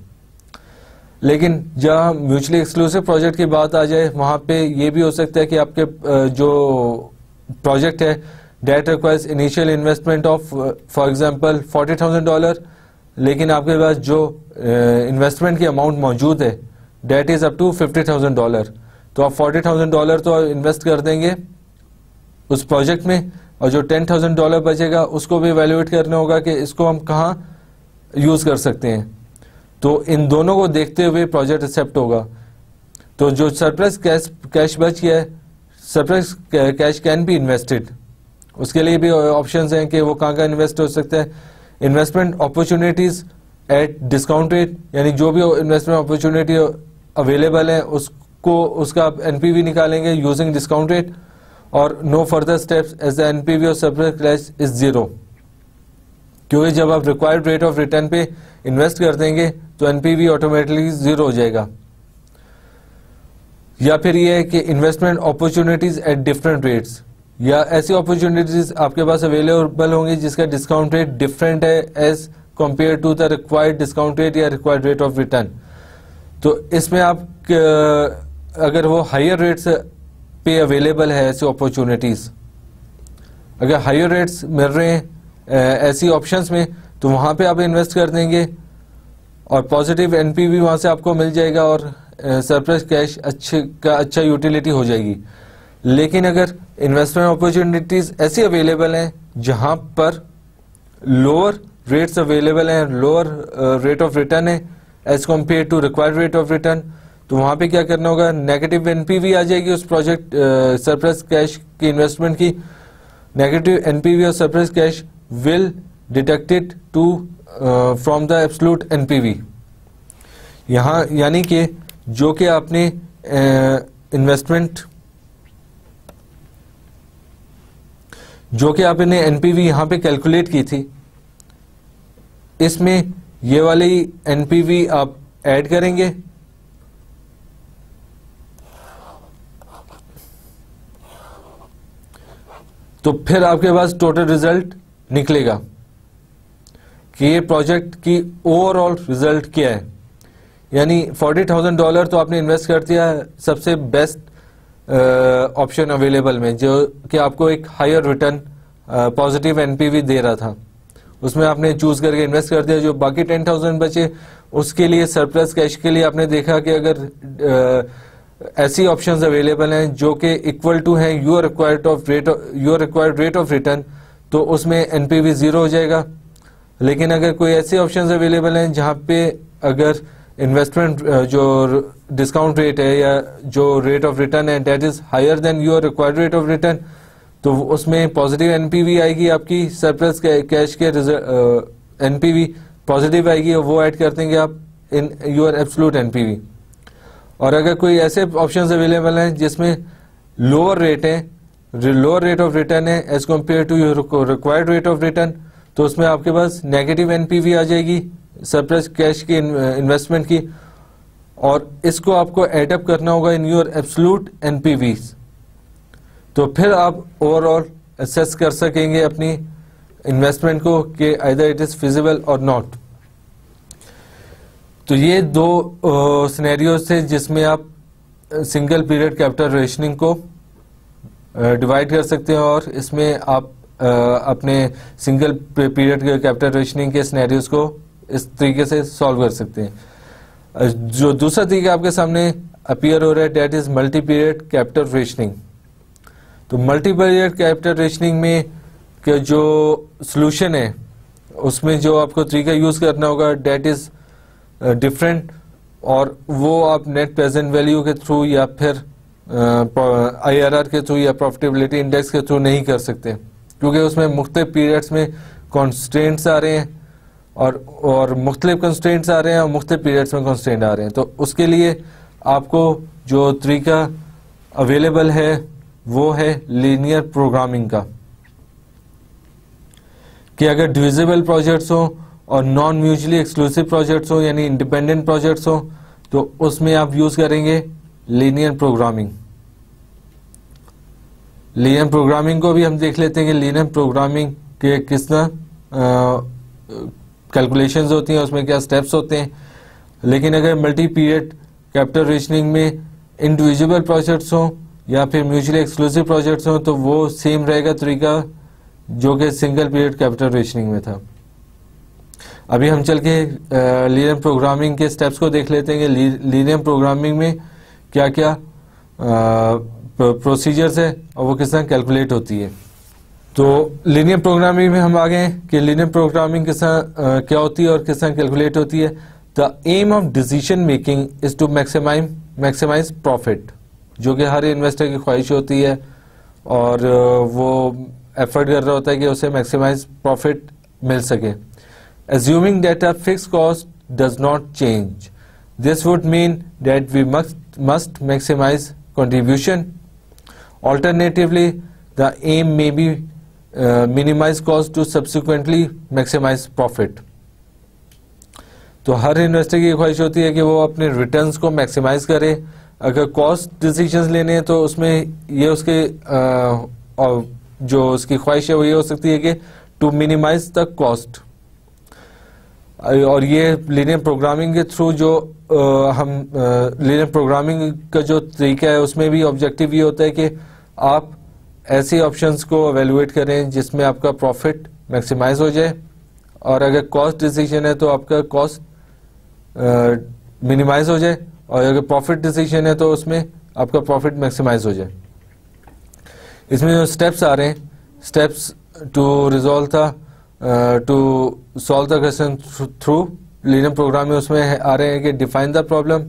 लेकिन जहाँ म्यूचुअली एक्सक्लूसिव प्रोजेक्ट की बात आ जाए वहाँ पे ये भी हो सकता है कि आपके जो प्रोजेक्ट है that requires initial investment of for example forty thousand dollar लेकिन आपके पास जो इन्वेस्टमेंट की अमाउंट मौजूद है that is up to fifty thousand dollar तो आप फोर्टी थाउज़ेंड डॉलर तो इन्वेस्ट कर देंगे उस प्रोजेक्ट में, और जो टेन थाउज़ेंड डॉलर बचेगा, उसको भी वैल्यूएट करना होगा कि इसको हम कहाँ यूज़ कर सकते हैं। तो इन दोनों को देखते हुए प्रोजेक्ट एक्सेप्ट होगा। तो जो सरप्लस कैश कैश बच गया है surplus cash can be invested उसके लिए भी ऑप्शन हैं कि वो कहाँ कहाँ इन्वेस्ट हो सकते हैं। इन्वेस्टमेंट अपॉर्चुनिटीज़ एट डिस्काउंटेड यानी जो भी इन्वेस्टमेंट अपॉर्चुनिटी अवेलेबल है, उसको, उसका आप एनपीवी निकालेंगे यूजिंग डिस्काउंटेड और no further steps as the NPV और सरप्लस कैश इज़ ज़ीरो क्योंकि जब आप रिक्वायर्ड रेट ऑफ़ रिटर्न पे इन्वेस्ट कर देंगे तो एनपीवी ऑटोमेटिकली ज़ीरो हो जाएगा। या फिर ये है कि investment opportunities at different rates या ऐसी अपॉर्चुनिटीज़ आपके पास अवेलेबल होंगी जिसका डिस्काउंट रेट डिफरेंट है as compare to the required discount rate या रिक्वायर्ड रेट ऑफ़ रिटर्न तो इसमें आप अगर वो हायर रेट्स पे अवेलेबल है ऐसी अपॉर्चुनिटीज़ अगर हायर रेट्स मिल रहे हैं ऐसी ऑप्शंस में तो वहाँ पे आप इन्वेस्ट कर देंगे और पॉजिटिव एनपीवी वहाँ से आपको मिल जाएगा और सरप्लस कैश अच्छे का अच्छा यूटिलिटी हो जाएगी। लेकिन अगर इन्वेस्टमेंट अपॉर्चुनिटीज़ ऐसी अवेलेबल हैं जहाँ पर लोअर रेट्स अवेलेबल हैं लोअर रेट ऑफ़ रिटर्न है as compare to required rate of return तो वहाँ पे क्या करना होगा? नेगेटिव एनपीवी आ जाएगी उस प्रोजेक्ट सरप्लस कैश की इन्वेस्टमेंट की। नेगेटिव एनपीवी और surplus cash will detected to from the absolute NPV यहाँ यानी कि जो कि आपने इन्वेस्टमेंट uh, जो कि आपने एनपीवी यहाँ पे कैलकुलेट की थी। इसमें ये वाली एनपीवी आप ऐड करेंगे। तो फिर आपके पास टोटल रिज़ल्ट निकलेगा कि ये प्रोजेक्ट की ओवरऑल रिज़ल्ट क्या है। यानी फोर्टी थाउज़ेंड डॉलर तो आपने इन्वेस्ट कर दिया, सबसे बेस्ट ऑप्शन अवेलेबल में, जो कि आपको एक हायर रिटर्न पॉजिटिव एनपीवी दे रहा था। उसमें आपने चूज़ करके इन्वेस्ट कर दिया, जो बाकी टेन थाउज़ेंड बचे, उसके लिए सरप्लस कैश के लिए आपने देखा कि अगर ऐसी ऑप्शंस अवेलेबल हैं जो कि इक्वल टू हैं your required of rate your required rate of return तो उसमें एनपीवी ज़ीरो हो जाएगा। लेकिन अगर कोई ऐसे ऑप्शंस अवेलेबल हैं जहाँ पे अगर इन्वेस्टमेंट जो डिस्काउंट रेट है या जो रेट ऑफ़ रिटर्न है that is higher than your required rate of return तो उसमें पॉजिटिव एनपीवी आएगी आपकी सरप्लस कैश के एनपीवी पॉजिटिव आएगी और वो ऐड कर देंगे आप इन योर एब्सोलूट एनपीवी और अगर कोई ऐसे ऑप्शन अवेलेबल हैं जिसमें लोअर रेट है लोअर रेट ऑफ़ रिटर्न है as compare to your required rate of return तो उसमें आपके पास नेगेटिव एनपीवी आ जाएगी। सरप्लस कैश की इन्वेस्टमेंट की और इसको आपको एडअप करना होगा इन योर एब्सोलूट एनपीवी तो फिर आप ओवरऑल असेस कर सकेंगे अपनी इन्वेस्टमेंट को कि आइदर इट इज़ फिजिबल और नॉट तो ये दो सिनेरियोज थे जिसमें आप सिंगल पीरियड कैपिटल रेशनिंग को डिवाइड कर सकते हैं और इसमें आप आ, अपने सिंगल पीरियड कैपिटल रेशनिंग के सिनेरियोज को इस तरीके से सॉल्व कर सकते हैं। जो दूसरा तरीका आपके सामने अपियर हो रहा है that is multi period capital rationing तो मल्टी पीरियड कैपिटल रेशनिंग में के जो सोल्यूशन है, उसमें जो आपको तरीका यूज़ करना होगा डेट इज़ डिफरेंट और वो आप नेट प्रेजेंट वैल्यू के थ्रू या फिर आईआरआर के थ्रू या प्रॉफिटेबिलिटी इंडेक्स के थ्रू नहीं कर सकते। क्योंकि उसमें मुख्तलिफ़ पीरियड्स में कॉन्स्टेंट्स आ रहे हैं। और और मुख्तलिफ़ कंस्टेंट्स आ रहे हैं और मुख्तलिफ़ पीरियड्स में कॉन्स्टेंट आ रहे हैं। तो उसके लिए आपको जो तरीका अवेलेबल है, वो है लीनियर प्रोग्रामिंग का। कि अगर डिविजिबल प्रोजेक्ट्स हो और नॉन म्यूचुअली एक्सक्लूसिव प्रोजेक्ट्स हो, यानी इंडिपेंडेंट प्रोजेक्ट्स हों तो उसमें आप यूज़ करेंगे लीनियर प्रोग्रामिंग लीनियर प्रोग्रामिंग को भी हम देख लेते हैं कि लीनियर प्रोग्रामिंग के किस तरह कैलकुलेशन होती हैं, उसमें क्या स्टेप्स होते हैं। लेकिन अगर मल्टी पीरियड कैपिटल रेशनिंग में इंडिविजुअल प्रोजेक्ट्स हों या फिर म्यूचुअली एक्सक्लूसिव प्रोजेक्ट्स हों तो वो सेम रहेगा तरीका जो कि सिंगल पीरियड कैपिटल रेशनिंग में था। अभी हम चल के लीनियर प्रोग्रामिंग के स्टेप्स को देख लेते हैं कि लीनियर प्रोग्रामिंग में क्या क्या प्रोसीजर्स है और वो किस तरह कैलकुलेट होती है। तो लीनियर प्रोग्रामिंग में हम आ गए कि लीनियर प्रोग्रामिंग किस क्या होती है और किस कैलकुलेट होती है the aim of decision making is to maximise maximise profit जो कि हर इन्वेस्टर की ख्वाहिश होती है और वो एफर्ट कर रहा होता है कि उसे मैक्सिमाइज प्रॉफिट मिल सके assuming that a fixed cost does not change. This would mean that we must, must maximize contribution. Alternatively, the aim may be uh, minimize cost to subsequently maximize profit. तो हर investor की ख्वाहिश होती है कि वो अपने रिटर्न्स को मैक्सिमाइज करे अगर कॉस्ट डिसीजंस लेने हैं तो उसमें ये उसके आ, जो उसकी ख्वाहिश है वो ये हो सकती है कि टू मिनिमाइज द कॉस्ट और ये लीनियर प्रोग्रामिंग के थ्रू जो आ, हम लीनियर प्रोग्रामिंग का जो तरीका है उसमें भी ऑब्जेक्टिव ये होता है कि आप ऐसे ऑप्शंस को एवेलुएट करें जिसमें आपका प्रॉफिट मैक्सिमाइज हो जाए। और अगर कॉस्ट डिसीज़न है तो आपका कॉस्ट मिनिमाइज हो जाए। और अगर प्रॉफिट डिसीज़न है तो उसमें आपका प्रॉफिट मैक्सिमाइज हो जाए। इसमें जो स्टेप्स आ रहे हैं स्टेप्स टू रिजॉल्व था to solve the question through linear program में उसमें आ रहे हैं कि डिफाइन द प्रॉब्लम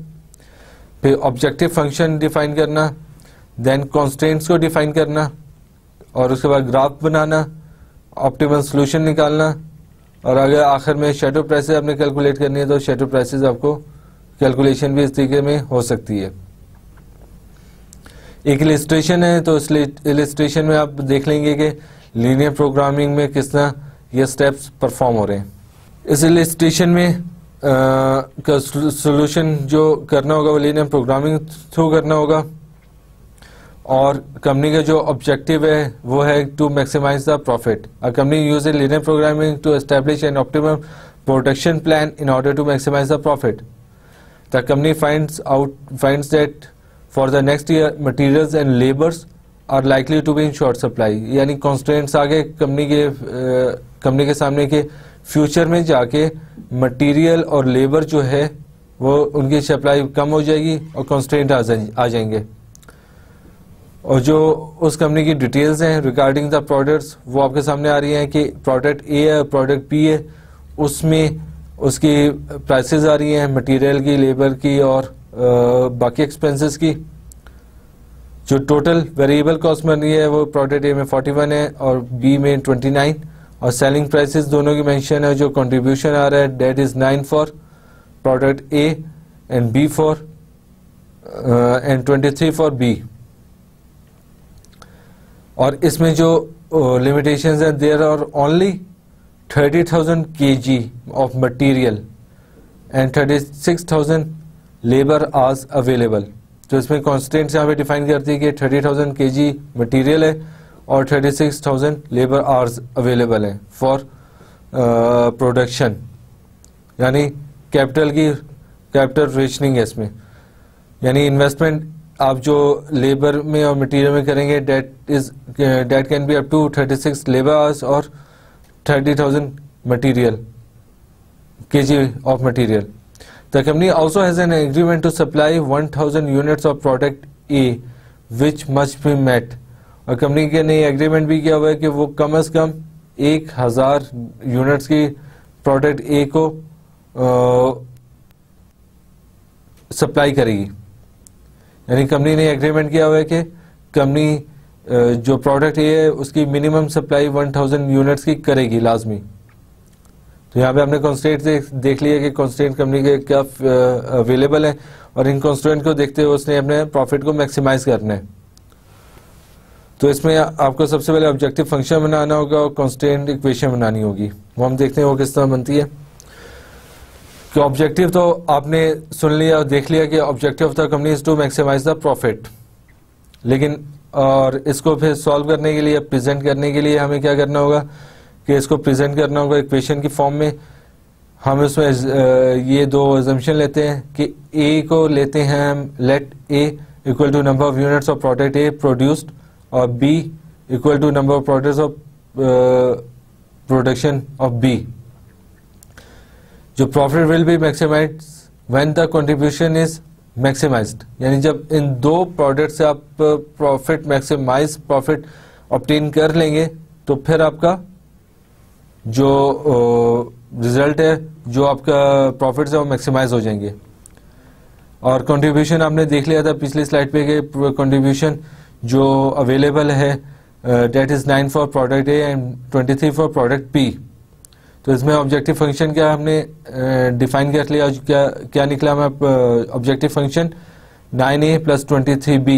फिर ऑब्जेक्टिव फ़ंक्शन डिफाइन करना देन कॉन्स्टेंट्स को डिफाइन करना और उसके बाद ग्राफ बनाना ऑप्टिमल सोल्यूशन निकालना, और अगर आखिर में शेडो प्राइसेस आपने कैलकुलेट करनी है तो शेडो प्राइसेस आपको कैलकुलेशन भी इस तरीके में हो सकती है। एक इलिस्ट्रेशन है तो इस इलिस्ट्रेशन में आप देख लेंगे कि लीनियर प्रोग्रामिंग में किस तरह ये स्टेप्स परफॉर्म हो रहे हैं। इस इलिस्ट्रेशन में सोल्यूशन जो करना होगा, वो लीनियर प्रोग्रामिंग थ्रू करना होगा। और कंपनी का जो ऑब्जेक्टिव है, वो है to maximise the profit a company use a linear programming to establish an optimum protection plan in order to maximise the profit the company finds out finds that for the next year materials and labours are likely to be in short supply यानी constants आगे company के company के सामने के future में जाके material और labour जो है, वो उनकी सप्लाई कम हो जाएगी और कॉन्स्टेंट आ जाएँगे। और जो उस कंपनी की डिटेल्स हैं रिगार्डिंग द प्रोडक्ट्स वो आपके सामने आ रही हैं कि प्रोडक्ट ए है प्रोडक्ट बी है उसमें उसकी प्राइसेस आ रही हैं मटेरियल की लेबर की और आ, बाकी एक्सपेंसेस की। जो टोटल वेरिएबल कॉस्ट बन रही है वो प्रोडक्ट ए में 41 है और बी में 29 और सेलिंग प्राइसेस दोनों की मेंशन है जो कंट्रीब्यूशन आ रहा है that is nine for product A and B for and twenty three for B और इसमें जो लिमिटेशंस है there are only thirty thousand K G of material and thirty six thousand labour hours available तो इसमें constants यहाँ पे define करती है कि thirty thousand K G material है और thirty six thousand labour hours available है फॉर प्रोडक्शन यानी कैपिटल की कैपिटल रेशनिंग है इसमें। यानी इन्वेस्टमेंट आप जो लेबर में और मटेरियल में करेंगे that is that can be up to thirty six labour hours और thirty thousand material K G of material the company also has an agreement to supply one thousand units of product A which must be met और company के ने agreement भी किया हुआ है कि वो कम अज कम एक हज़ार यूनिट्स की प्रोडक्ट ए को सप्लाई करेगी। यानी कंपनी ने एग्रीमेंट किया हुआ है कि कंपनी जो प्रोडक्ट ये है उसकी मिनिमम सप्लाई 1000 यूनिट्स की करेगी लाजमी। तो यहाँ पे हमने कॉन्स्टेंट देख, देख लिया कि कॉन्स्टेंट कंपनी के क्या अवेलेबल है और इन कॉन्स्टेंट को देखते हुए उसने अपने प्रॉफिट को मैक्सिमाइज करना है। तो इसमें आपको सबसे पहले ऑब्जेक्टिव फ़ंक्शन बनाना होगा और कॉन्स्टेंट इक्वेशन बनानी होगी। वो हम देखते हैं वो किस तरह बनती है। कि ऑब्जेक्टिव तो आपने सुन लिया और देख लिया कि objective of the company is to maximise the profit लेकिन, और इसको फिर सॉल्व करने के लिए प्रेजेंट करने के लिए हमें क्या करना होगा? कि इसको प्रेजेंट करना होगा इक्वेशन की फॉर्म में। हम इसमें ये दो एजम्पन लेते हैं कि ए को लेते हैं हम let A equal to number of units of product A produced और B equal to number of products of production of B. जो profit will be maximise when the contribution is maximised यानी जब इन दो प्रोडक्ट से आप profit maximise profit obtain कर लेंगे तो फिर आपका जो रिज़ल्ट है, जो आपका प्रॉफिट है वो मैक्सिमाइज हो जाएँगे। और कंट्रीब्यूशन आपने देख लिया था पिछली स्लाइड पे कि कंट्रीब्यूशन जो अवेलेबल है that is nine for product A and twenty three for product P तो इसमें ऑब्जेक्टिव फ़ंक्शन क्या हमने डिफाइन कर लिया क्या क्या निकला हमें objective function nine A plus twenty three B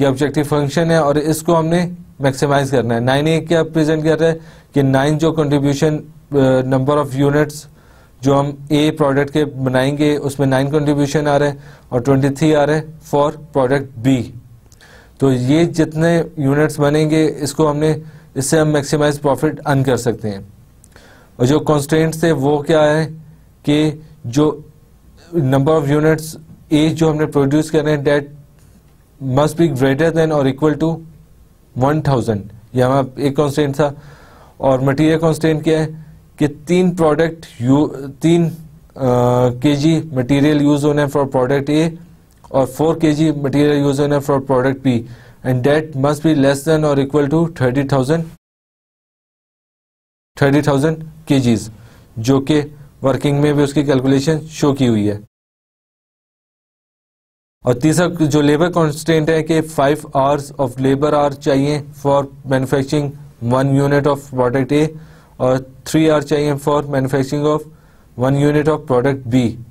ये ऑब्जेक्टिव फ़ंक्शन है और इसको हमने मैक्सिमाइज करना है। नाइन ए क्या प्रेजेंट कर रहा है? कि नाइन जो कंट्रीब्यूशन नंबर ऑफ़ यूनिट्स जो हम ए प्रोडक्ट के बनाएँगे, उसमें नाइन कंट्रीब्यूशन आ रहे हैं और ट्वेंटी थ्री आ रहे हैं फॉर प्रोडक्ट बी तो ये जितने यूनिट्स बनेंगे, इसको हमने, इससे हम मैक्सिमाइज प्रॉफिट अर्न कर सकते हैं। और जो कॉन्स्टेंट्स थे, वो क्या है कि जो नंबर ऑफ़ यूनिट्स ए जो हमने प्रोड्यूस कर हैं that must be greater than और इक्वल टू वन थाउज़ेंड ये हमारा एक कॉन्स्टेंट था। और मटेरियल कॉन्स्टेंट क्या है कि तीन प्रोडक्ट यू तीन के जी मटीरियल यूज़ होने for product A or 4 kg for product B and that must be less than और equal to thirty equal to 30,000 30,000 kgs जो कि वर्किंग में भी उसकी कैलकुलेशन शो की हुई है। और तीसरा जो लेबर कॉन्स्टेंट है कि five hours of labour hour चाहिए for manufacturing one unit of product A और थ्री आवर चाहिए for manufacturing of one unit of product B.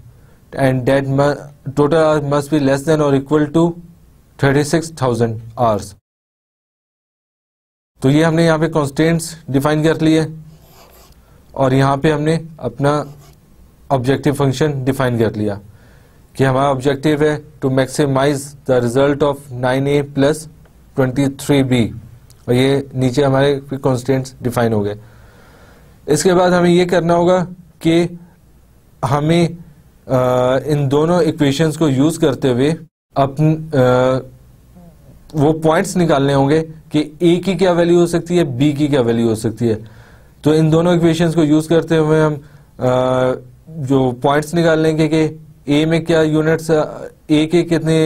And that total that total hours must be less than or equal to 36,000 hours. तो ये हमने यहाँ पे constants define कर लिए। और यहाँ पे हमने अपना ऑब्जेक्टिव फ़ंक्शन डिफाइन कर लिया कि हमारा ऑब्जेक्टिव है to maximise the result of 9a plus twenty और ये नीचे हमारे कॉन्स्टेंट्स डिफाइन हो गए। इसके बाद हमें ये करना होगा कि हमें आ, इन दोनों इक्वेशंस को यूज़ करते हुए अपन वो पॉइंट्स निकालने होंगे कि ए की क्या वैल्यू हो सकती है बी की क्या वैल्यू हो सकती है। तो इन दोनों इक्वेशंस को यूज़ करते हुए हम जो पॉइंट्स निकाल लेंगे कि ए में क्या यूनिट्स ए के कितने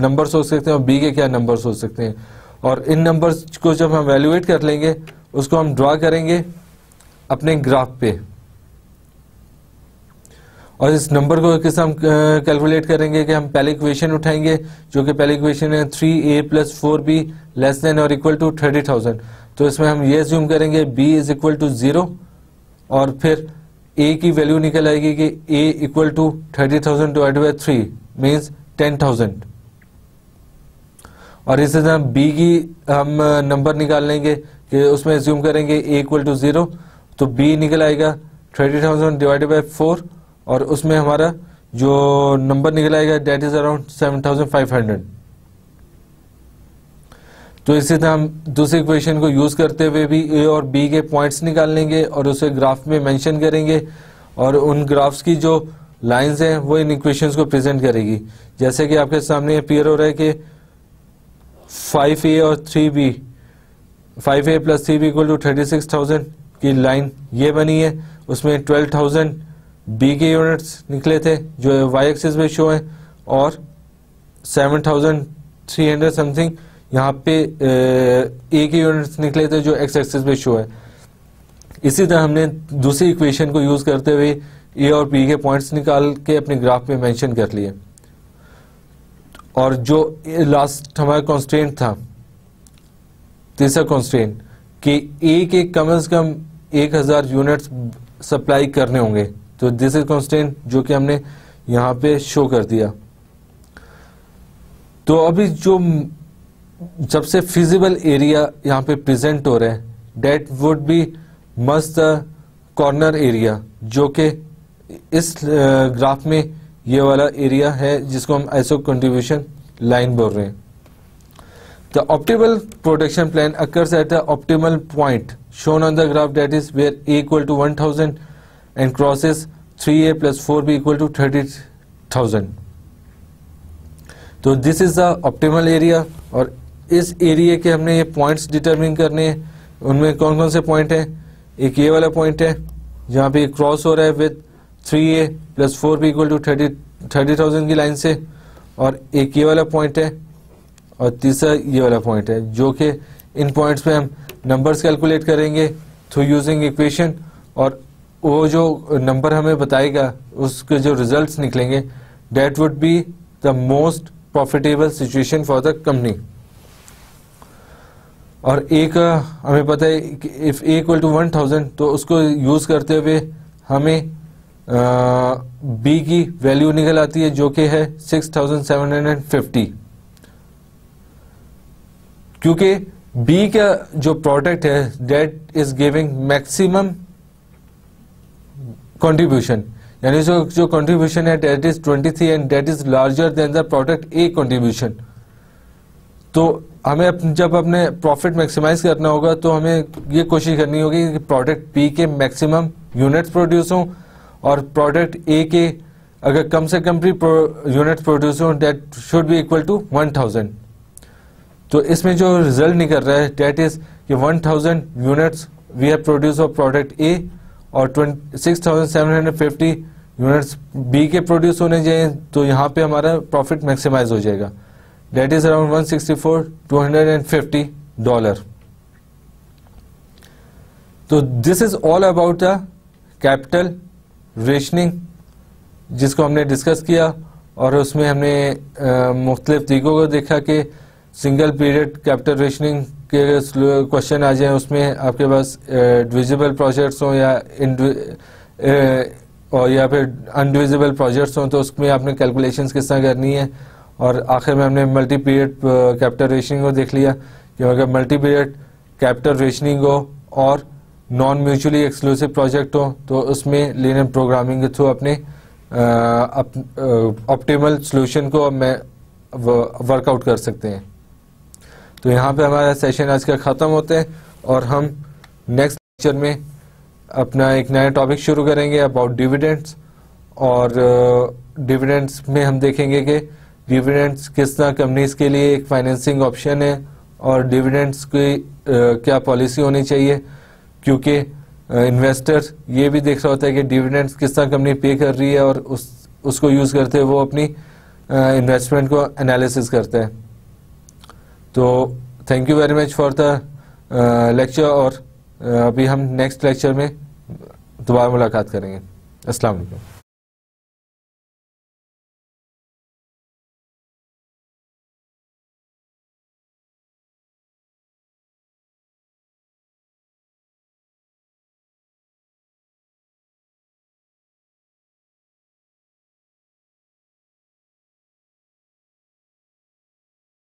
नंबर्स हो सकते हैं और बी के क्या नंबर्स हो सकते हैं। और इन नंबर्स को जब हम वैल्यूएट कर लेंगे, उसको हम ड्रॉ करेंगे अपने ग्राफ पे। और इस नंबर को किस हम कैलकुलेट करेंगे कि हम पहले इक्वेशन उठाएँगे, जो कि पहले इक्वेशन है three A plus four B less than और इक्वल टू थर्टी थाउज़ेंड तो इसमें हम ये ज्यूम करेंगे B is equal to zero और फिर ए की वैल्यू निकल आएगी कि A equal to thirty thousand divide by three means ten thousand और इसी तरह बी की हम नंबर निकाल लेंगे कि उसमें ज्यूम करेंगे ए इक्वल टू ज़ीरो तो बी निकल आएगा thirty thousand divided by four और उसमें हमारा जो नंबर निकल आएगा that is around seven thousand five hundred तो इसी तरह हम दूसरे इक्वेशन को यूज़ करते हुए भी ए और बी के पॉइंट्स निकाल लेंगे और उसे ग्राफ में मेंशन करेंगे और उन ग्राफ्स की जो लाइंस हैं, वो इन इक्वेशंस को प्रेजेंट करेगी। जैसे कि आपके सामने अपियर हो रहा है कि फाइव ए और three B five A plus three B equal to thirty six thousand की लाइन ये बनी है। उसमें ट्वेल्व थाउज़ेंड बी के यूनिट्स निकले थे, जो वाई एक्सिस पे शो है, और seven thousand three hundred something यहाँ पे, ए के यूनिट्स निकले थे जो एक्स एक्सिस पे शो है। इसी तरह हमने दूसरी इक्वेशन को यूज़ करते हुए ए और बी के पॉइंट्स निकाल के अपने ग्राफ में मेंशन कर लिए। और जो लास्ट हमारा कॉन्स्टेंट था, तीसरा कॉन्स्टेंट कि ए के कम अज कम एक हज़ार यूनिट्स सप्लाई करने होंगे। तो दिस इज़ कॉन्स्टेंट जो कि हमने यहाँ पे शो कर दिया। तो अभी जो सबसे फिजिबल एरिया यहाँ पे प्रेजेंट हो रहे हैं that would be must the corner area जो कि इस ग्राफ में ये वाला एरिया है जिसको हम आइसो कंट्रीब्यूशन लाइन बोल रहे हैं। The optimal protection plan occurs at the optimal point shown on the graph that is where A equal to one thousand and crosses three A plus four B equal to thirty thousand तो this is इस area के हमने ये points determine करने हैं। उनमें कौन कौन से पॉइंट हैं? एक ये वाला पॉइंट है, जहाँ पे क्रॉस हो रहा है with three A plus four B equal to thirty thirty thousand की लाइन से। और एक ये वाला पॉइंट है और तीसरा ये वाला पॉइंट है, जो कि इन पॉइंट्स पे हम नंबर्स कैलकुलेट करेंगे थ्रू यूजिंग इक्वेशन और वो जो नंबर हमें बताएगा, उसके जो रिजल्ट्स निकलेंगे that would be the most profitable situation for the company और एक, हमें पता है कि if A equal to one thousand तो उसको यूज़ करते हुए हमें बी की वैल्यू निकल आती है जो कि है six thousand seven hundred fifty क्योंकि बी का जो प्रोडक्ट है that is giving maximum contribution यानी जो जो कंट्रीब्यूशन है that is twenty three and that is larger than the product A contribution तो हमें जब अपने प्रॉफिट मैक्सिमाइज करना होगा तो हमें ये कोशिश करनी होगी कि प्रोडक्ट पी के मैक्सिमम यूनिट्स प्रोड्यूस हों और प्रोडक्ट ए के अगर कम से कम भी यूनिट प्रोड्यूस हों that should be equal to one thousand तो इसमें जो रिज़ल्ट निकल रहा है डेट इज़ कि one thousand units we have produce of product A और six thousand seven hundred fifty units B के प्रोड्यूस होने चाहिए तो यहाँ पे हमारा प्रॉफिट मैक्सिमाइज हो जाएगा। Four two hundred and fifty dollar तो this is all about the capital rationing जिसको हमने डिस्कस किया, और उसमें हमने मुख्तलिफ़ तरीकों को देखा कि सिंगल पीरियड कैपिटल रेशनिंग के क्वेश्चन आ जाए, उसमें आपके पास डिविजिबल प्रोजेक्ट्स हों या और या फिर अनडिविजिबल प्रोजेक्ट्स हों तो उसमें आपने कैलकुलेशंस किस तरह करनी है और आखिर में हमने मल्टी पीरियड कैपिटल रेशनिंग को देख लिया कि अगर मल्टी पीरियड कैपिटल रेशनिंग हो और नॉन म्यूचुअली एक्सक्लूसिव प्रोजेक्ट हो तो उसमें लीनियर प्रोग्रामिंग के थ्रू अपने ऑप्टिमल सोल्यूशन को मैं वर्कआउट कर सकते हैं। तो यहाँ पे हमारा सेशन आज का ख़त्म होते हैं और हम नेक्स्ट लेक्चर में अपना एक नया टॉपिक शुरू करेंगे अबाउट डिविडेंड्स और डिविडेंड्स में हम देखेंगे कि डिविडेंड्स किस तरह कंपनीज़ के लिए एक फाइनेंसिंग ऑप्शन है और डिविडेंड्स की क्या पॉलिसी होनी चाहिए? क्योंकि इन्वेस्टर ये भी देख रहा होता है कि डिविडेंड्स किस तरह कंपनी पे कर रही है और उस, उसको यूज़ करते हुए वो अपनी इन्वेस्टमेंट को एनालिसिस करते हैं। तो thank you very much for the lecture और अभी हम नेक्स्ट लेक्चर में दोबारा मुलाकात करेंगे। अस्सलाम वालेकुम।